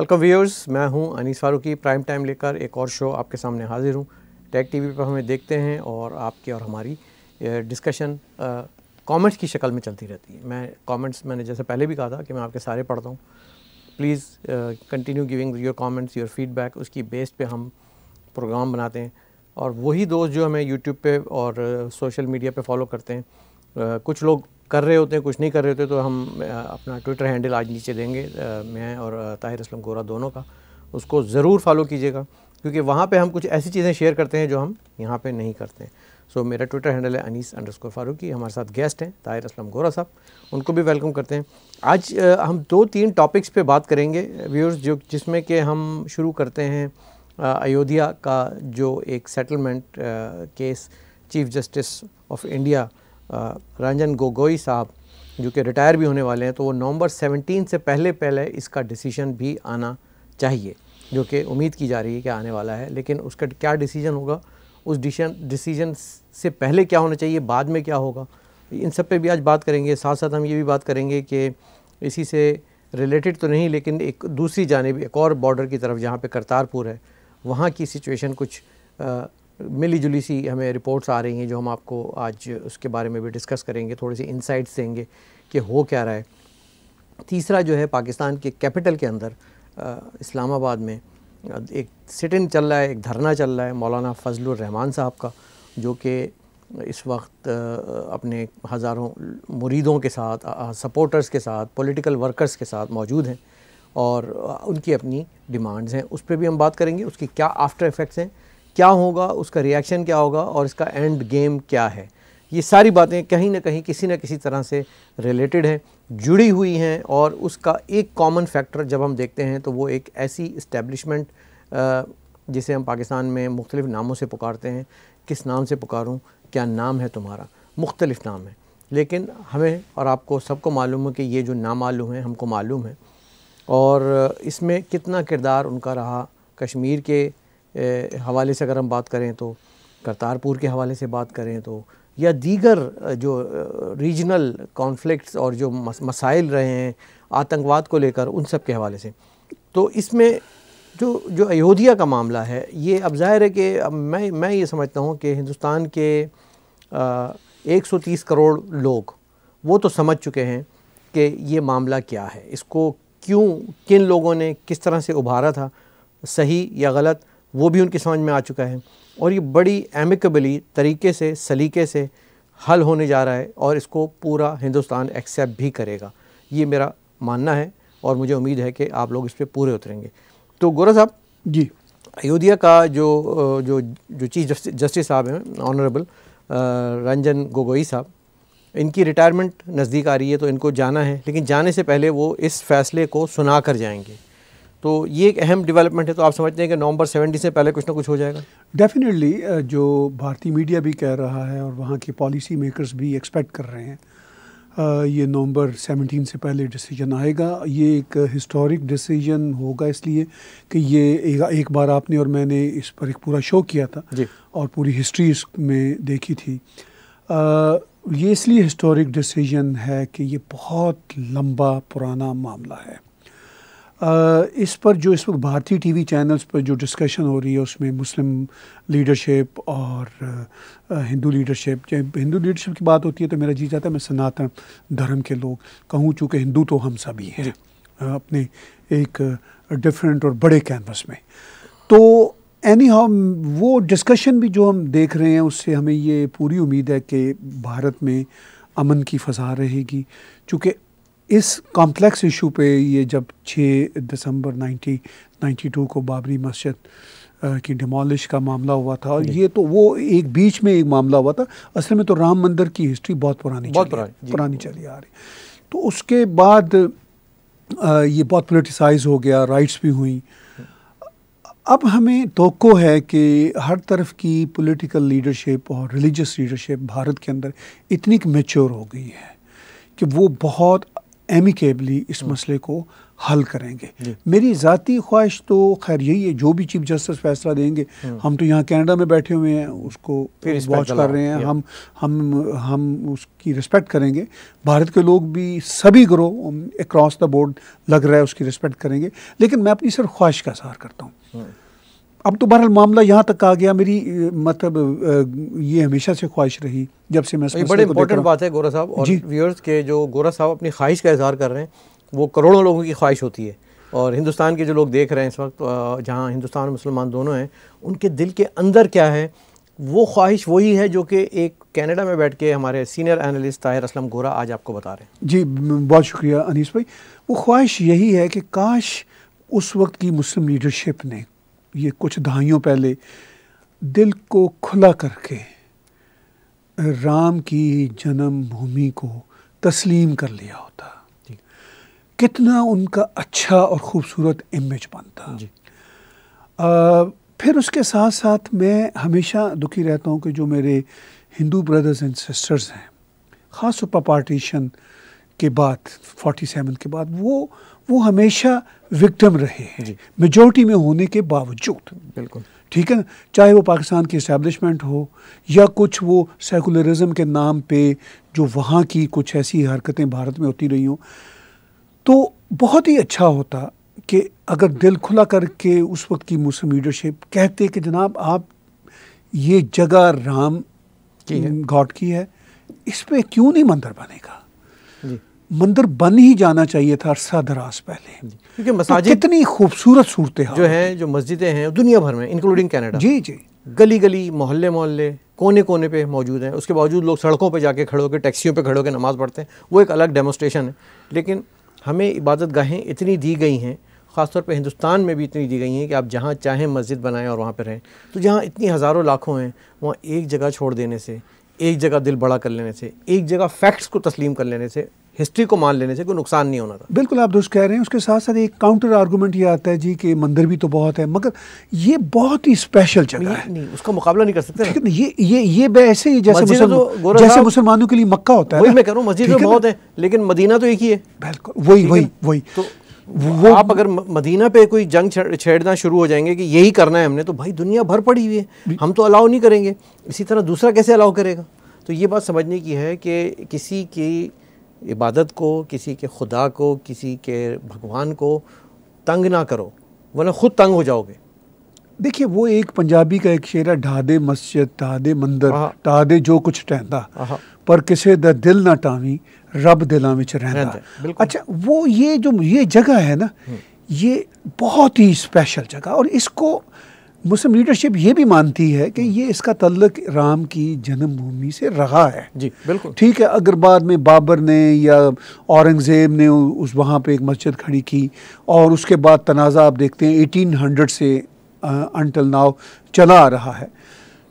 Welcome viewers میں ہوں انیس Farooqui prime time لے کر ایک اور شو آپ کے سامنے حاضر ہوں۔ ٹیک ٹی وی پر ہمیں دیکھتے ہیں اور آپ کی اور ہماری ڈسکشن کامنٹس کی شکل میں چلتی رہتی ہے۔ میں کامنٹس میں نے جیسے پہلے بھی کہا تھا کہ میں آپ کے سارے پڑھتا ہوں۔ Please continue giving your comments your feedback اس کی بیس پہ ہم پروگرام بناتے ہیں۔ اور وہی دوست جو ہمیں یوٹیوب پہ اور سوشل میڈیا پہ فالو کرتے ہیں کچھ لوگ کر رہے ہوتے ہیں، کچھ نہیں کر رہے ہوتے، تو ہم اپنا ٹویٹر ہینڈل آج نیچے دیں گے میں اور طاہر اسلم گورا دونوں کا، اس کو ضرور فالو کیجیے گا، کیونکہ وہاں پہ ہم کچھ ایسی چیزیں شیئر کرتے ہیں جو ہم یہاں پہ نہیں کرتے ہیں۔ سو میرا ٹویٹر ہینڈل ہے انیس انڈر اسکور فاروقی ہمارے ساتھ گیسٹ ہیں طاہر اسلم گورا صاحب، ان کو بھی ویلکم کرتے ہیں۔ آج ہم دو تین ٹاپکس پہ بات کریں گے ویورز جو جس میں کہ ہم شروع کرتے ہیں ایودھیا کا جو ایک settlement case chief justice of India Ranjan Gogoi صاحب، جو کہ ریٹائر بھی ہونے والے ہیں، تو وہ نومبر سیونٹین سے پہلے پہلے اس کا ڈیسیجن بھی آنا چاہیے، جو کہ امید کی جا رہی ہے کہ آنے والا ہے۔ لیکن اس کا کیا ڈیسیجن ہوگا؟ اس ڈیسیجن سے پہلے کیا ہونا چاہیے؟ بعد میں کیا ہوگا؟ ان سب پہ بھی آج بات کریں گے۔ ساتھ ساتھ ہم یہ بھی بات کریں گے کہ اسی سے ریلیٹڈ تو نہیں، لیکن ایک دوسری جانب، ایک اور بارڈر کی طرف جہاں پہ کرتارپور ہے، وہاں کی سچویشن کچھ ملی جلی سی ہمیں رپورٹس آ رہی ہیں جو ہم آپ کو آج اس کے بارے میں بھی ڈسکس کریں گے، تھوڑی سی انسائٹس دیں گے کہ ہو کیا رہا ہے۔ تیسرا جو ہے، پاکستان کے کیپٹل کے اندر اسلام آباد میں ایک سٹ ان چل رہا ہے، ایک دھرنا چل رہا ہے، مولانا فضل الرحمان صاحب کا، جو کہ اس وقت اپنے ہزاروں مریدوں کے ساتھ سپورٹرز کے ساتھ پولیٹیکل ورکرز کے ساتھ موجود ہیں اور ان کی اپنی ڈیمانڈز ہیں۔ اس پہ بھی ہم بات کریں گے، اس کی کیا آفٹر افیکٹس ہیں۔ کیا ہوگا، اس کا ریئیکشن کیا ہوگا اور اس کا اینڈ گیم کیا ہے؟ یہ ساری باتیں کہیں نہ کہیں کسی نہ کسی طرح سے ریلیٹڈ ہیں، جڑی ہوئی ہیں اور اس کا ایک کامن فیکٹر جب ہم دیکھتے ہیں تو وہ ایک ایسی اسٹیبلشمنٹ جسے ہم پاکستان میں مختلف ناموں سے پکارتے ہیں۔ کس نام سے پکاروں؟ کیا نام ہے تمہارا؟ مختلف نام ہے لیکن ہمیں اور آپ کو سب کو معلوم ہے کہ یہ جو نامعلوم ہیں، ہم کو معلوم ہے اور اس میں کتنا کردار ان کا رہا کشمیر کے حوالے سے اگر ہم بات کریں تو، کرتارپور کے حوالے سے بات کریں تو، یا دیگر جو ریجنل کانفلکٹس اور جو مسائل رہے ہیں، آتنکواد کو لے کر، ان سب کے حوالے سے۔ تو اس میں جو جو ایودھیا کا معاملہ ہے، یہ اب ظاہر ہے کہ میں میں یہ سمجھتا ہوں کہ ہندوستان کے ایک سو تیس کروڑ لوگ، وہ تو سمجھ چکے ہیں کہ یہ معاملہ کیا ہے۔ اس کو کیوں، کن لوگوں نے کس طرح سے ابھارا تھا، صحیح یا غلط؟ وہ بھی ان کی سمجھ میں آ چکا ہے اور یہ بڑی ایمیکبلی طریقے سے سلیقے سے حل ہونے جا رہا ہے اور اس کو پورا ہندوستان ایکسیپٹ بھی کرے گا۔ یہ میرا ماننا ہے اور مجھے امید ہے کہ آپ لوگ اس پہ پورے اتریں گے۔ تو گورا صاحب جی۔ ایودھیا کا جو جو جو چیف جسٹس صاحب ہیں آنریبل رنجن گوگوئی صاحب ان کی ریٹائرمنٹ نزدیک آ رہی ہے تو ان کو جانا ہے لیکن جانے سے پہلے وہ اس فیصلے کو سنا کر جائیں گے۔ تو یہ ایک اہم ڈیولپمنٹ ہے تو آپ سمجھتے ہیں کہ نومبر سیونٹی سے پہلے کچھ نہ کچھ ہو جائے گا۔ ڈیفینیٹلی جو بھارتی میڈیا بھی کہہ رہا ہے اور وہاں کی پالیسی میکرز بھی ایکسپیکٹ کر رہے ہیں یہ نومبر سیونٹین سے پہلے ڈیسیجن آئے گا۔ یہ ایک ہسٹورک ڈیسیجن ہوگا اس لیے کہ یہ ایک بار آپ نے اور میں نے اس پر ایک پورا شو کیا تھا جی۔ اور پوری ہسٹری اس میں دیکھی تھی۔ یہ اس لیے ہسٹورک ڈیسیجن ہے کہ یہ بہت لمبا پرانا معاملہ ہے۔ اس پر جو اس وقت بھارتی ٹی وی چینلز پر جو ڈسکشن ہو رہی ہے اس میں مسلم لیڈرشپ اور ہندو لیڈرشپ جب ہندو لیڈرشپ کی بات ہوتی ہے تو میرا جی چاہتا ہے میں سناتن دھرم کے لوگ کہوں چونکہ ہندو تو ہم سبھی ہیں جی۔ اپنے ایک ڈفرینٹ اور بڑے کینوس میں تو اینی ہاؤ وہ ڈسکشن بھی جو ہم دیکھ رہے ہیں اس سے ہمیں یہ پوری امید ہے کہ بھارت میں امن کی فضا رہے گی چونکہ اس کمپلیکس ایشو پہ یہ جب چھ دسمبر نائنٹی نائنٹی ٹو کو بابری مسجد کی ڈیمالش کا معاملہ ہوا تھا اور جی۔ یہ تو وہ ایک بیچ میں ایک معاملہ ہوا تھا اصل میں تو رام مندر کی ہسٹری بہت پرانی بہت جی۔ پرانی چلی آ رہی تو اس کے بعد یہ بہت پولیٹیسائز ہو گیا رائٹس بھی ہوئیں اب ہمیں توقع ہے کہ ہر طرف کی پولیٹیکل لیڈرشپ اور ریلیجس لیڈرشپ بھارت کے اندر اتنی میچور ہو گئی ہے کہ وہ بہت ایمیکیبلی اس مسئلے کو حل کریں گے۔ جی۔ میری ذاتی خواہش تو خیر یہی ہے جو بھی چیف جسٹس فیصلہ دیں گے ہم تو یہاں کینیڈا میں بیٹھے ہوئے ہیں اس کو واچ کر رہے ہیں. ہم ہم ہم اس کی رسپیکٹ کریں گے۔ بھارت کے لوگ بھی سبھی گروہ اکراس دا بورڈ لگ رہا ہے اس کی رسپیکٹ کریں گے۔ لیکن میں اپنی صرف خواہش کا اظہار کرتا ہوں۔ اب تو بہرحال معاملہ یہاں تک آ گیا میری مطلب یہ ہمیشہ سے خواہش رہی جب سے میں بڑے امپورٹنٹ بات ہے گورا صاحب اور جی۔ ویورز کے جو گورا صاحب اپنی خواہش کا اظہار کر رہے ہیں وہ کروڑوں لوگوں کی خواہش ہوتی ہے۔ اور ہندوستان کے جو لوگ دیکھ رہے ہیں اس وقت جہاں ہندوستان اور مسلمان دونوں ہیں ان کے دل کے اندر کیا ہے؟ وہ خواہش وہی ہے جو کہ ایک کینیڈا میں بیٹھ کے ہمارے سینئر اینالسٹ طاہر اسلم گورا آج آپ کو بتا رہے ہیں۔ جی بہت شکریہ انیس بھائی۔ وہ خواہش یہی ہے کہ کاش اس وقت کی مسلم لیڈرشپ نے یہ کچھ دہائیوں پہلے دل کو کھلا کر کے رام کی جنم بھومی کو تسلیم کر لیا ہوتا۔ جی۔ کتنا ان کا اچھا اور خوبصورت امیج بنتا۔ جی۔ آ، پھر اس کے ساتھ ساتھ میں ہمیشہ دکھی رہتا ہوں کہ جو میرے ہندو بردرز اینڈ سسٹرز ہیں خاص طور پر پارٹیشن کے بعد فورٹی سیون کے بعد وہ وہ ہمیشہ وکٹم رہے ہیں۔ میجورٹی میں ہونے کے باوجود۔ بالکل۔ ٹھیک ہے نا؟ چاہے وہ پاکستان کی اسٹیبلشمنٹ ہو یا کچھ وہ سیکولرزم کے نام پہ جو وہاں کی کچھ ایسی حرکتیں بھارت میں ہوتی رہی ہوں۔ تو بہت ہی اچھا ہوتا کہ اگر دل کھلا کر کے اس وقت کی مسلم لیڈرشپ کہتے کہ جناب آپ یہ جگہ رام۔ گاڈ کی ہے اس پہ کیوں نہیں مندر بنے گا؟ مندر بن ہی جانا چاہیے تھا عرصہ دراز پہلے۔ کیونکہ تو مساجد کتنی خوبصورت صورتحال۔ جو ہیں جو مسجدیں ہیں دنیا بھر میں انکلوڈنگ کینیڈا جی جی۔ گلی گلی محلے محلے کونے کونے پہ موجود ہیں۔ اس کے باوجود لوگ سڑکوں پہ جا کے کھڑے ہو کے ٹیکسیوں پہ کھڑے ہو کے نماز پڑھتے ہیں۔ وہ ایک الگ ڈیمونسٹریشن ہے۔ لیکن ہمیں عبادت گاہیں اتنی دی گئی ہیں خاص طور پہ ہندوستان میں بھی اتنی دی گئی ہیں کہ آپ جہاں چاہیں مسجد بنائیں اور وہاں پہ رہیں۔ تو جہاں اتنی ہزاروں لاکھوں ہیں وہاں ایک جگہ چھوڑ دینے سے ایک جگہ دل بڑا کر لینے سے ایک جگہ فیکٹس کو تسلیم کر لینے سے ہسٹری کو مان لینے سے کوئی نقصان نہیں ہونا تھا۔ بالکل آپ درست کہہ رہے ہیں۔ اس کے ساتھ ساتھ ایک کاؤنٹر آرگومنٹ یہ آتا ہے جی کہ مندر بھی تو بہت ہے مگر یہ بہت ہی اسپیشل جگہ ہے۔ نہیں اس کا مقابلہ نہیں کر سکتے ہے یہ یہ یہ ہی جیسے جیسے مسلمانوں کے لیے مکہ ہوتا ہے وہی۔ میں کہہ رہا ہوں مسجد ہے؟ بہت ہیں لیکن مدینہ تو ایک ہی ہے۔ بالکل وہی ہے وہی؟ وہی۔ تو آپ اگر مدینہ پہ کوئی جنگ چھیڑنا شروع ہو جائیں گے کہ یہی کرنا ہے ہم نے تو بھائی دنیا بھر پڑی ہوئی ہے۔ ہم تو الاؤ نہیں کریں گے۔ اسی طرح دوسرا کیسے الاؤ کرے گا؟ تو یہ بات سمجھنے کی ہے کہ کسی کی عبادت کو کسی کے خدا کو کسی کے بھگوان کو تنگ نہ کرو ورنہ خود تنگ ہو جاؤ گے دیکھیے وہ ایک پنجابی کا ایک شعر ہے ڈھا دے مسجد ڈھا دے مندر آہا۔ ڈھا دے جو کچھ ٹہندا۔ پر کسے دا دل نہ ٹاوی رب دلاں وچ رہندا۔ اچھا وہ یہ جو یہ جگہ ہے نا یہ بہت ہی اسپیشل جگہ اور اس کو مسلم لیڈرشپ یہ بھی مانتی ہے کہ یہ اس کا تعلق رام کی جنم بھومی سے رہا ہے۔ جی بالکل۔ ٹھیک ہے اگر بعد میں بابر نے یا اورنگزیب نے اس وہاں پہ ایک مسجد کھڑی کی اور اس کے بعد تنازع آپ دیکھتے ہیں ایٹین ہنڈریڈ سے انٹل ناؤ چلا آ رہا ہے۔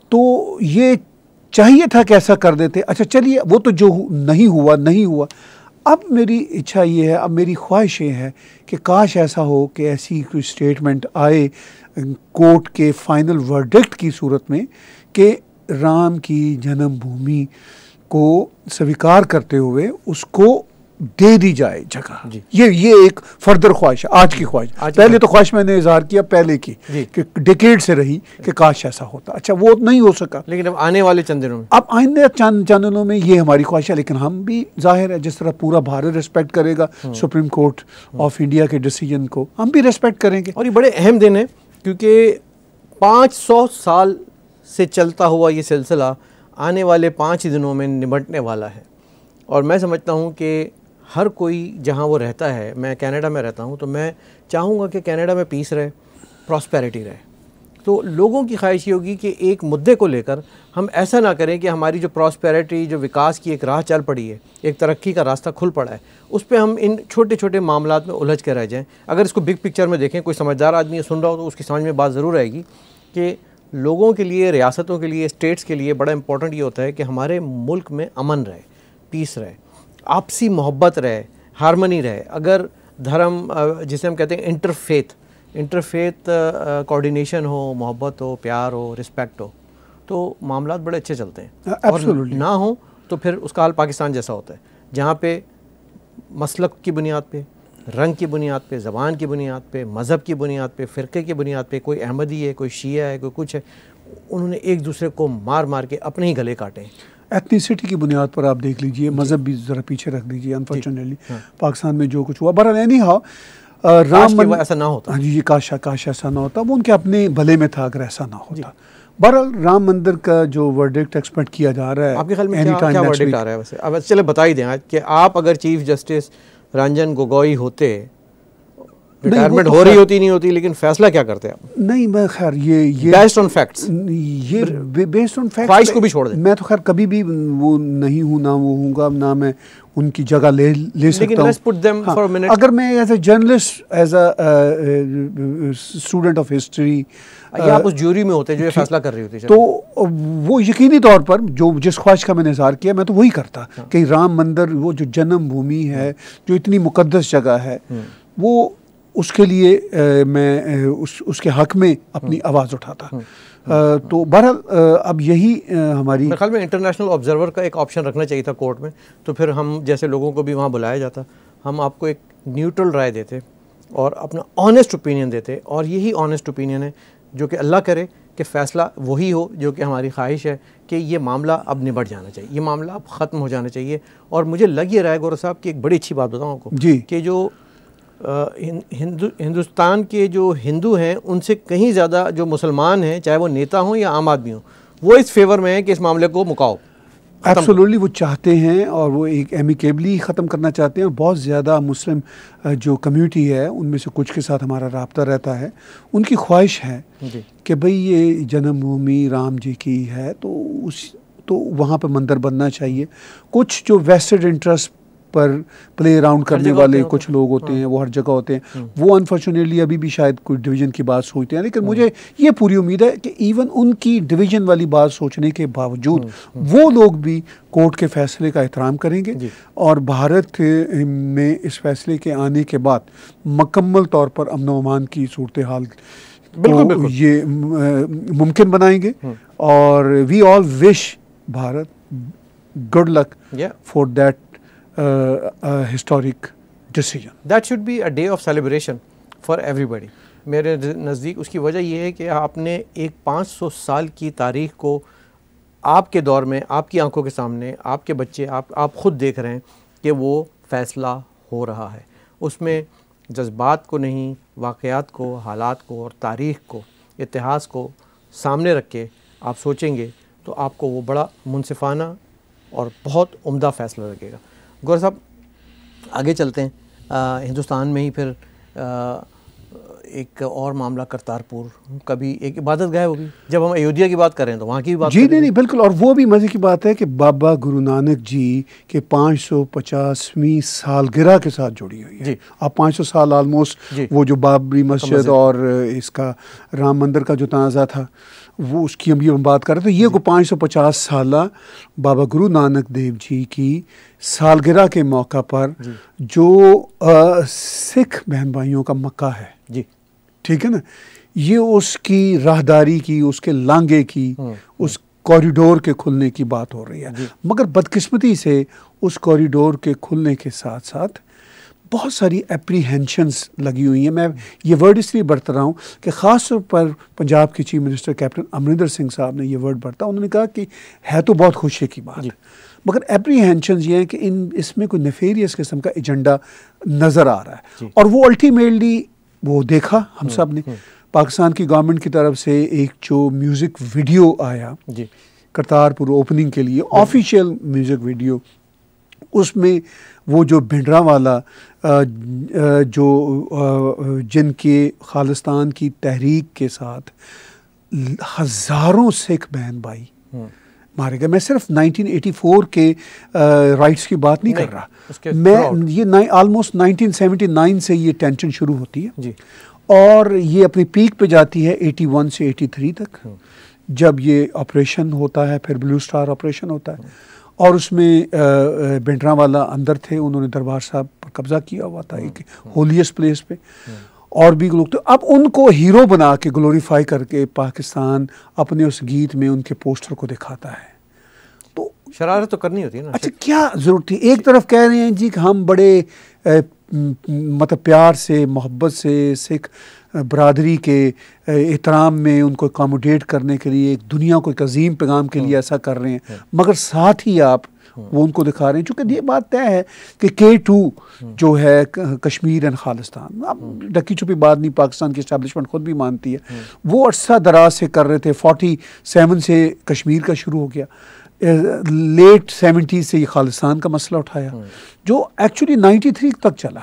تو یہ چاہیے تھا کہ ایسا کر دیتے۔ اچھا چلیے وہ تو جو نہیں ہوا نہیں ہوا۔ اب میری اچھا یہ ہے اب میری خواہش یہ ہے کہ کاش ایسا ہو کہ ایسی کوئی اسٹیٹمنٹ آئے۔ کورٹ کے فائنل ورڈکٹ کی صورت میں کہ رام کی جنم بھومی کو سویکار کرتے ہوئے اس کو دے دی جائے جگہ۔ جی۔ یہ یہ ایک فردر خواہش ہے آج کی خواہش۔ آج پہلے۔ تو خواہش میں نے اظہار کیا پہلے کی جی۔ کہ ڈیکیڈ سے رہی کہ کاش ایسا ہوتا۔ اچھا وہ نہیں ہو سکا۔ لیکن اب آنے والے چند دنوں میں۔ اب آئندہ چند چینلوں میں یہ ہماری خواہش ہے لیکن ہم بھی ظاہر ہے جس طرح پورا بھارت ریسپیکٹ کرے گا سپریم کورٹ آف انڈیا کے ڈیسیجن کو ہم بھی ریسپیکٹ کریں گے۔ اور یہ بڑے اہم دن ہیں۔ کیونکہ پانچ سو سال سے چلتا ہوا یہ سلسلہ آنے والے پانچ دنوں میں نمٹنے والا ہے۔ اور میں سمجھتا ہوں کہ ہر کوئی جہاں وہ رہتا ہے، میں کینیڈا میں رہتا ہوں، تو میں چاہوں گا کہ کینیڈا میں پیس رہے پراسپیرٹی رہے۔ تو لوگوں کی خواہش یہ ہوگی کہ ایک مدعے کو لے کر ہم ایسا نہ کریں کہ ہماری جو پراسپیرٹی جو وکاس کی ایک راہ چل پڑی ہے، ایک ترقی کا راستہ کھل پڑا ہے، اس پہ ہم ان چھوٹے چھوٹے معاملات میں الجھ کے رہ جائیں۔ اگر اس کو بگ پکچر میں دیکھیں، کوئی سمجھدار آدمی یہ سن رہا ہو تو اس کی سمجھ میں بات ضرور آئے گی کہ لوگوں کے لیے، ریاستوں کے لیے اسٹیٹس کے لیے بڑا امپورٹنٹ یہ ہوتا ہے کہ ہمارے ملک میں امن رہے پیس رہے، آپسی محبت رہے ہارمنی رہے۔ اگر دھرم جسے ہم کہتے ہیں انٹرفیتھ انٹرفیتھ کوارڈینیشن ہو محبت ہو پیار ہو رسپیکٹ ہو تو معاملات بڑے اچھے چلتے ہیں اور. نہ ہوں تو پھر اس کا حال پاکستان جیسا ہوتا ہے جہاں پہ مسلک کی بنیاد پہ رنگ کی بنیاد پہ زبان کی بنیاد پہ مذہب کی بنیاد پہ فرقے کی بنیاد پہ کوئی احمدی ہے کوئی شیعہ ہے کوئی کچھ ہے انہوں نے ایک دوسرے کو مار مار کے اپنے ہی گلے کاٹے ایتھنیسٹی کی بنیاد پر آپ دیکھ لیجیے جی۔ مذہب بھی ذرا پیچھے رکھ دیجیے انفارچونیٹلی ہاں۔ پاکستان میں جو کچھ ہوا برحال اینی ہاؤ رام من- ایسا نہ ہوتا ہاں جی یہ کاش کاش ایسا نہ ہوتا وہ ان کے اپنے بھلے میں تھا اگر ایسا نہ جی۔ ہوتا بہرحال رام مندر کا جو ورڈکٹ ایکسپیکٹ کیا جا رہا ہے آپ کے خیال میں کیا ورڈکٹ. آ رہا ہے ویسے اب چلے بتا ہی دیں کہ آپ اگر چیف جسٹس رنجن گوگوئی ہوتے ریٹائرمنٹ ہو رہی ہوتی نہیں ہوتی لیکن فیصلہ کیا کرتے آپ نہیں میں خیر یہ یہ بیسڈ آن فیکٹس یہ بیسڈ آن فیکٹ خواہش کو بھی چھوڑ دیں۔ میں تو خیر کبھی بھی وہ نہیں ہوں نہ وہ ہوں گا نہ میں ان کی جگہ لے لے سکتا them ہاں،. اگر میں as a journalist as a student of history آپ اس جیوری میں ہوتے جو یہ فیصلہ کر رہی ہوتی تو وہ یقینی طور پر جو جس خواہش کا میں نے اظہار کیا میں تو وہی کرتا ہاں۔ کہ رام مندر وہ جو جنم بھومی ہے جو اتنی مقدس جگہ ہے وہ اس کے لیے میں اس اس کے حق میں اپنی آواز اٹھاتا۔ تو بہرحال اب یہی ہماری میرے خیال میں انٹرنیشنل آبزرور کا ایک آپشن رکھنا چاہیے تھا کورٹ میں۔ تو پھر ہم جیسے لوگوں کو بھی وہاں بلایا جاتا۔ ہم آپ کو ایک نیوٹرل رائے دیتے اور اپنا آنیسٹ اوپینین دیتے۔ اور یہی آنیسٹ اوپینین ہے جو کہ اللہ کرے کہ فیصلہ وہی ہو جو کہ ہماری خواہش ہے کہ یہ معاملہ اب نبٹ جانا چاہیے۔ یہ معاملہ اب ختم ہو جانا چاہیے۔ اور مجھے لگ یہ رہا ہے گورو صاحب کی ایک بڑی اچھی بات بتاؤں آپ کو جی۔ کہ جو ہندو ہندوستان کے جو ہندو ہیں ان سے کہیں زیادہ جو مسلمان ہیں چاہے وہ نیتا ہوں یا عام آدمی ہوں وہ اس فیور میں ہیں کہ اس معاملے کو مکاؤ ایبسولوٹلی وہ چاہتے ہیں اور وہ ایک ایمیکیبلی ختم کرنا چاہتے ہیں اور بہت زیادہ مسلم جو کمیونٹی ہے ان میں سے کچھ کے ساتھ ہمارا رابطہ رہتا ہے۔ ان کی خواہش ہے جی۔ کہ بھئی یہ جنم بھومی رام جی کی ہے تو اس تو وہاں پہ مندر بننا چاہیے۔ کچھ جو ویسٹڈ انٹرسٹ پر پلے اراؤنڈ کرنے والے کچھ لوگ ہوتے ہیں وہ ہر جگہ ہوتے ہیں۔ وہ انفارچونیٹلی ابھی بھی شاید کوئی ڈویژن کی بات سوچتے ہیں لیکن مجھے یہ پوری امید ہے کہ ایون ان کی ڈویژن والی بات سوچنے کے باوجود وہ لوگ بھی کورٹ کے فیصلے کا احترام کریں گے جی۔ اور بھارت میں اس فیصلے کے آنے کے بعد مکمل طور پر امن و امان کی صورتحال بالکل،۔ یہ ممکن بنائیں گے۔ اور we all wish Bharat good luck. For that historic decision that should be a day of celebration for everybody میرے نزدیک اس کی وجہ یہ ہے کہ آپ نے ایک پانچ سو سال کی تاریخ کو آپ کے دور میں، آپ کی آنکھوں کے سامنے، آپ کے بچے، آپ آپ خود دیکھ رہے ہیں کہ وہ فیصلہ ہو رہا ہے۔ اس میں جذبات کو نہیں، واقعات کو، حالات کو اور تاریخ کو اتہاس کو سامنے رکھ کے آپ سوچیں گے تو آپ کو وہ بڑا منصفانہ اور بہت عمدہ فیصلہ لگے گا۔ گور صاحب آگے چلتے ہیں آ، ہندوستان میں ہی پھر آ، ایک اور معاملہ کرتارپور کبھی ایک عبادت گاہ بھی جب ہم ایودھیا کی بات کریں تو وہاں کی بھی بات جی نہیں نہیں بالکل اور وہ بھی مزے کی بات ہے کہ بابا گرو نانک جی کے پانچ سو پچاسویں سالگرہ کے ساتھ جڑی ہوئی ہے جی۔ آپ پانچ سو سال آلموسٹ جی۔ وہ جو بابری مسجد مسجد۔ اور اس کا رام مندر کا جو تنازع تھا وہ اس کی ابھی ہم بات کر رہے تھے یہ کو پانچ سو پچاس سالہ بابا گرو نانک دیو جی کی سالگرہ کے موقع پر جو آ، سکھ بہن بھائیوں کا مکہ ہے۔ جی۔ ٹھیک ہے نا؟ یہ اس کی راہداری کی اس کے لانگے کی اس کوریڈور کے کھلنے کی بات ہو رہی ہے۔ مگر بدقسمتی سے اس کوریڈور کے کھلنے کے ساتھ ساتھ بہت ساری اپریہینشنس لگی ہوئی ہیں۔ میں یہ ورڈ اس لیے برت رہا ہوں کہ خاص طور پر پنجاب کے chief minister captain Amarinder Singh صاحب نے یہ ورڈ برتا انہوں نے کہا کہ ہے تو بہت خوشی کی بات مگر اپریہینشنز یہ ہیں کہ ان اس میں کوئی نیفیریس قسم کا ایجنڈا نظر آ رہا ہے۔ اور وہ الٹیمیٹلی وہ دیکھا ہم سب نے۔ پاکستان کی گورنمنٹ کی طرف سے ایک جو میوزک ویڈیو آیا جی۔ کرتارپور اوپننگ کے لیے آفیشیل میوزک ویڈیو اس میں وہ جو بھنڈرا والا جو جن کے خالستان کی تحریک کے ساتھ ہزاروں سکھ بہن بھائی مارے گئے۔ میں صرف 1984 کے رائٹس کی بات نہیں کر رہا۔ میں۔ یہ آلموسٹ 1979 سے یہ ٹینشن شروع ہوتی ہے۔ جی۔ اور یہ اپنی پیک پہ جاتی ہے ایٹی ون سے ایٹی تھری تک جب یہ آپریشن ہوتا ہے پھر بلو سٹار آپریشن ہوتا ہے۔ اور اس میں بنڈرا والا اندر تھے انہوں نے دربار صاحب پر قبضہ کیا ہوا تھا ایک ہولیسٹ پلیس پہ۔ اور بھی لوگ تو اب ان کو ہیرو بنا کے گلوریفائی کر کے پاکستان اپنے اس گیت میں ان کے پوسٹر کو دکھاتا ہے۔ تو شرارت تو کرنی ہوتی ہے نا۔ اچھا کیا ضرورت تھی؟ ایک طرف کہہ رہے ہیں جی کہ ہم بڑے مطلب پیار سے محبت سے سکھ برادری کے احترام میں ان کو اکاموڈیٹ کرنے کے لیے ایک دنیا کو ایک عظیم پیغام کے لیے ایسا کر رہے ہیں۔ مگر ساتھ ہی آپ وہ ان کو دکھا رہے ہیں۔ چونکہ یہ بات طے ہے کہ کے ٹو جو ہے کشمیر اینڈ خالستان اب ڈکی چھپی بات نہیں پاکستان کی اسٹیبلشمنٹ خود بھی مانتی ہے۔ وہ عرصہ دراز سے کر رہے تھے۔ فورٹی سیون سے کشمیر کا شروع ہو گیا۔ لیٹ سیونٹیز سے یہ خالستان کا مسئلہ اٹھایا جو ایکچولی نائنٹی تھری تک چلا۔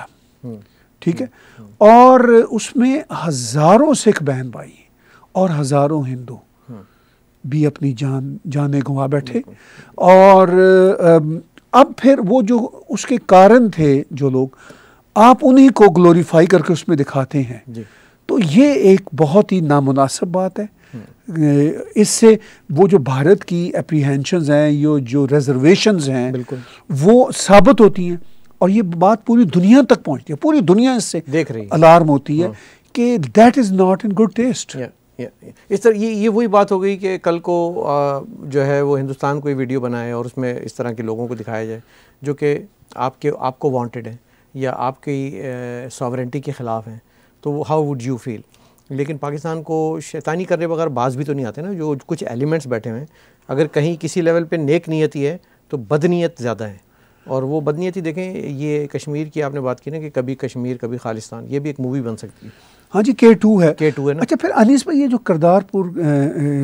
ٹھیک ہے؟ اور اس میں ہزاروں سکھ بہن بھائی اور ہزاروں ہندو بھی اپنی جان جانے گنوا بیٹھے۔ اور اب پھر وہ جو اس کے کارن تھے جو لوگ آپ انہی کو گلوریفائی کر کے اس میں دکھاتے ہیں۔ جی۔ تو یہ ایک بہت ہی نامناسب بات ہے۔ اس سے وہ جو بھارت کی اپریہینشنز ہیں یہ جو ریزرویشنز ہیں وہ ثابت ہوتی ہیں اور یہ بات پوری دنیا تک پہنچتی ہے پوری دنیا اس سے دیکھ رہی الارم ہوتی ہے ہاں۔ کہ that is not in good taste اس طرح یہ یہ وہی بات ہو گئی کہ کل کو جو ہے وہ ہندوستان کوئی ویڈیو بنائے اور اس میں اس طرح کے لوگوں کو دکھایا جائے جو کہ آپ کے آپ کو وانٹیڈ ہیں یا آپ کی ساورنٹی کے خلاف ہیں تو ہاؤ وڈ یو فیل لیکن پاکستان کو شیطانی کرنے بغیر بعض بھی تو نہیں آتے نا جو کچھ ایلیمنٹس بیٹھے ہوئے ہیں۔ اگر کہیں کسی لیول پہ نیک نیتی ہے تو بدنیت زیادہ ہے۔ اور وہ بدنیتی دیکھیں یہ کشمیر کی آپ نے بات کی نا کہ کبھی کشمیر کبھی خالستان یہ بھی ایک مووی بن سکتی ہے۔ ہاں جی کے ٹو ہے۔ کے ٹو ہے نا۔ اچھا پھر انیس بھائی یہ جو کردار پور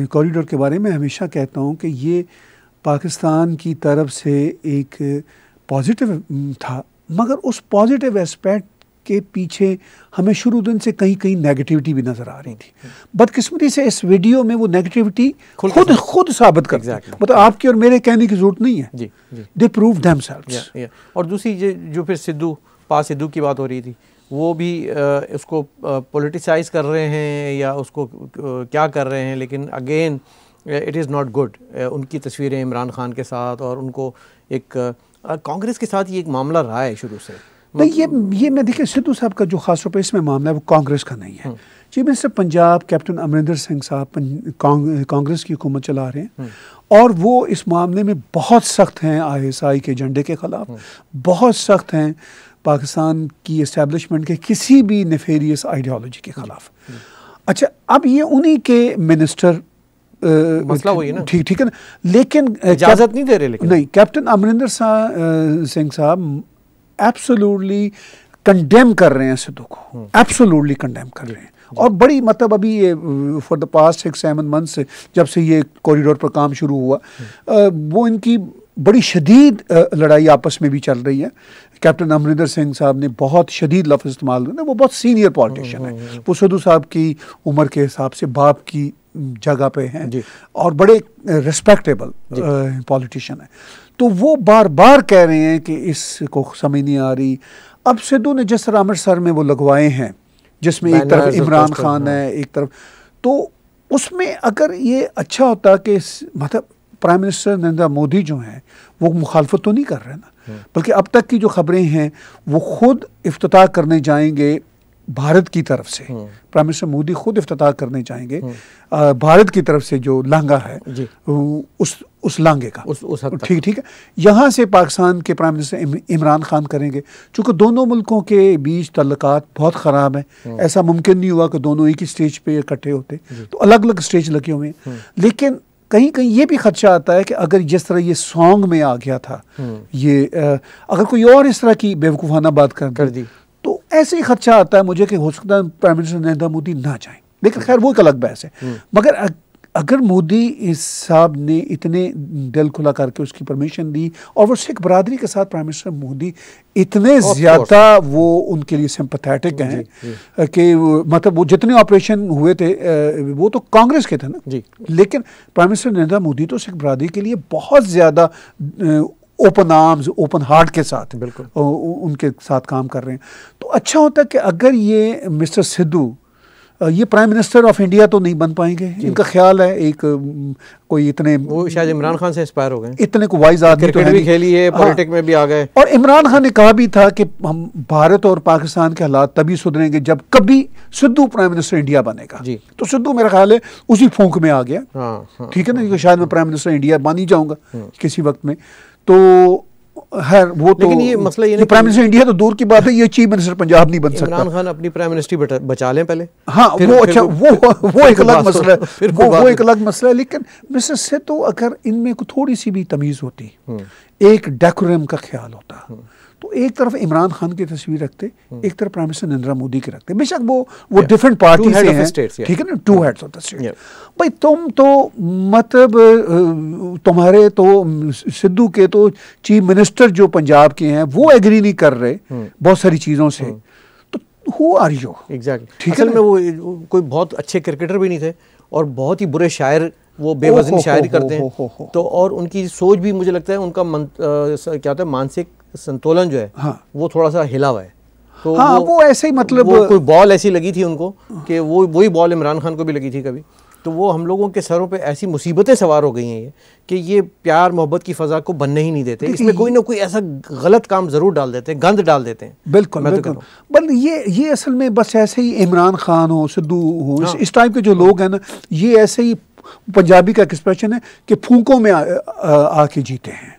کوریڈور کے بارے میں ہمیشہ کہتا ہوں کہ یہ پاکستان کی طرف سے ایک پازیٹیو تھا۔ مگر اس پازیٹیو اسپیکٹ کے پیچھے ہمیں شروع دن سے کہیں کہیں نیگیٹیوٹی بھی نظر آ رہی تھی۔ بدقسمتی سے اس ویڈیو میں وہ نیگیٹیوٹی خود خود ثابت کر مطلب آپ کی اور میرے کہنے کی ضرورت نہیں ہے۔ دے پروو دیم اور دوسری جو پھر سدھو پا سدھو کی بات ہو رہی تھی وہ بھی اس کو پولیٹیسائز کر رہے ہیں یا اس کو کیا کر رہے ہیں؟ لیکن again it is not good ان کی تصویریں عمران خان کے ساتھ اور ان کو ایک کانگریس کے ساتھ یہ ایک معاملہ رہا ہے شروع سے۔ نہیں یہ یہ میں دیکھیں سدھو صاحب کا جو خاص طور پہ اس میں معاملہ ہے وہ کانگریس کا نہیں ہے۔ Chief minister Punjab captain Amarinder Singh صاحب کانگریس کی حکومت چلا رہے ہیں۔ اور وہ اس معاملے میں بہت سخت ہیں آئی ایس آئی کے جھنڈے کے خلاف۔ بہت سخت ہیں پاکستان کی اسٹیبلشمنٹ کے کسی بھی نفیریس آئیڈیالوجی کے خلاف۔ اچھا اب یہ انہی کے منسٹر مسئلہ وہی نا۔ ٹھیک ٹھیک ہے نا۔ لیکن اجازت نہیں دے رہے لیکن۔ نہیں کیپٹن امریندر سنگھ صاحب ایپسولوٹلی کنڈیم کر رہے ہیں سدھو کو. ایپسولوٹلی کنڈیم کر رہے ہیں. اور بڑی مطلب ابھی یہ for the past six seven month جب سے یہ کوریڈور پر کام شروع ہوا وہ ان کی بڑی شدید لڑائی آپس میں بھی چل رہی ہے. کیپٹن امریندر سنگھ صاحب نے بہت شدید لفظ استعمال کرے وہ بہت سینئر پالیٹیشین ہے. وہ سدھو صاحب کی عمر کے حساب سے باپ کی جگہ پہ ہیں جی۔ اور بڑے ریسپیکٹیبل پالیٹیشین ہیں۔ تو وہ بار بار کہہ رہے ہیں کہ اس کو سمجھ نہیں آ رہی۔ اب سدھو نے جس طرح امرتسر میں وہ لگوائے ہیں جس میں ایک طرف عمران خان ہے ایک طرف۔ تو اس میں اگر یہ اچھا ہوتا کہ مطلب پرائم منسٹر نریندر مودی جو ہیں وہ مخالفت تو نہیں کر رہے نا۔ بلکہ اب تک کی جو خبریں ہیں وہ خود افتتاح کرنے جائیں گے۔ بھارت کی طرف سے پرائم منسٹر مودی خود افتتاح کرنے جائیں گے۔ بھارت کی طرف سے جو لانگا ہے جی۔ اس اس لانگے کا۔ ٹھیک ٹھیک ہے۔ یہاں سے پاکستان کے پرائم منسٹر عمران خان کریں گے۔ چونکہ دونوں ملکوں کے بیچ تعلقات بہت خراب ہیں۔ ایسا ممکن نہیں ہوا کہ دونوں ایک ہی اسٹیج پہ اکٹھے ہوتے۔ جی۔ تو الگ الگ اسٹیج لگے ہوئے ہیں۔ لیکن کہیں کہیں یہ بھی خدشہ آتا ہے کہ اگر جس طرح یہ سانگ میں آ گیا تھا یہ اگر کوئی اور اس طرح کی بیوقوفانہ بات کر دی۔ تو ایسے ہی خدشہ آتا ہے مجھے کہ ہو سکتا ہے پرائم منسٹر نریندر مودی نہ جائیں۔ لیکن خیر وہ ایک الگ بحث ہے۔ مگر اگر مودی اس صاحب نے اتنے دل کھلا کر کے اس کی پرمیشن دی اور وہ سکھ برادری کے ساتھ پرائم منسٹر مودی اتنے زیادہ وہ ان کے لیے سمپتھیٹک ہیں جی۔ کہ مطلب وہ جتنے آپریشن ہوئے تھے وہ تو کانگریس کے تھے نا۔ جی۔ لیکن پرائم منسٹر نریندر مودی تو سکھ برادری کے لیے بہت زیادہ اوپن آرمز اوپن ہارٹ کے ساتھ ان کے ساتھ کام کر رہے ہیں۔ تو اچھا ہوتا ہے کہ اگر یہ مسٹر سدھو یہ پرائم منسٹر آف انڈیا تو نہیں بن پائیں گے۔ ان کا خیال ہے ایک کوئی اتنے وہ شاید عمران خان سے انسپائر ہو گئے۔ اتنے کو وائز آدمی کرکٹ بھی کھیلی ہے پولیٹک میں بھی آ گئے۔ اور عمران خان نے کہا بھی تھا کہ ہم بھارت اور پاکستان کے حالات تبھی سدھریں گے جب کبھی سدھو پرائم منسٹر انڈیا بنے گا۔ جی۔ تو سدھو میرا خیال ہے اسی پھونک میں آ گیا۔ ٹھیک ہے نا؟ کہ شاید میں پرائم منسٹر انڈیا بن ہی جاؤں گا کسی وقت میں۔ تو خیر وہ تو لیکن یہ مسئلہ یہ پرائم منسٹر انڈیا تو دور کی بات ہے یہ چیف منسٹر پنجاب نہیں بن سکتا۔ عمران خان اپنی پرائم منسٹری بچا لیں پہلے۔ ہاں وہ اچھا وہ وہ ایک الگ مسئلہ ہے وہ ایک الگ مسئلہ ہے لیکن مسز سے تو اگر ان میں تھوڑی سی بھی تمیز ہوتی ایک ڈیکورم کا خیال ہوتا۔ تو ایک طرف عمران خان کی تصویر رکھتے ایک طرف پرائم منسٹر نریندر مودی کی رکھتے۔ بے شک وہ وہ ڈفرینٹ پارٹی سے ہیں۔ ٹھیک ہے نا؟ Two heads of the state بھائی تم تو مطلب تمہارے تو سدھو کے تو چیف منسٹر جو پنجاب کے ہیں وہ ایگری نہیں کر رہے بہت ساری چیزوں سے۔ تو ہو آر یو ایگزیکٹلی اصل میں وہ کوئی بہت اچھے کرکٹر بھی نہیں تھے اور بہت ہی برے شاعر وہ بے وزنی شاعری کرتے ہیں۔ تو اور ان کی سوچ بھی مجھے لگتا ہے ان کا کیا ہوتا ہے مانسک سنتولن جو ہے ہاں۔ وہ تھوڑا سا ہلا ہوا ہے۔ تو ہاں وہ ایسے ہی مطلب کوئی بال ایسی لگی تھی ان کو کہ وہ وہی بال عمران خان کو بھی لگی تھی کبھی۔ تو وہ ہم لوگوں کے سروں پہ ایسی مصیبتیں سوار ہو گئی ہیں یہ کہ یہ پیار محبت کی فضا کو بننے ہی نہیں دیتے۔ اس میں کوئی نہ کوئی ایسا غلط کام ضرور ڈال دیتے ہیں گند ڈال دیتے ہیں۔ بالکل بالکل۔ بل یہ یہ اصل میں بس ایسے ہی عمران خان ہو سدھو ہو ہاں۔ اس ٹائپ کے جو لوگ ہیں نا یہ ایسے ہی پنجابی کا ایکسپریشن ہے کہ پھونکوں میں آ کے جیتے ہیں۔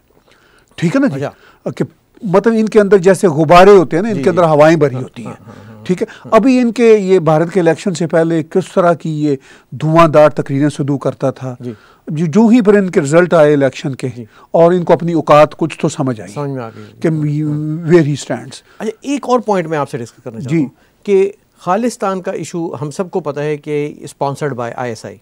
ٹھیک ہے نا جی؟ اچھا۔ کہ مطلب ان کے اندر جیسے غبارے ہوتے ہیں نا ان جی، کے اندر جی۔ ہوائیں بھری ہاں، ہوتی ہیں۔ ہاں، ہاں، ٹھیک ہے؟ ابھی ان کے یہ بھارت کے الیکشن سے پہلے کس طرح کی یہ دھواں دار تقریریں سدو کرتا تھا؟ جی۔ جو ہی پر ان کے رزلٹ آئے الیکشن کے اور ان کو اپنی اوقات کچھ تو سمجھ آئی کہ ویئر ہی سٹینڈز اچھا ایک اور پوائنٹ میں آپ سے ڈسکس کرنا چاہتا ہوں کہ خالستان کا ایشو ہم سب کو پتہ ہے کہ sponsored by I S I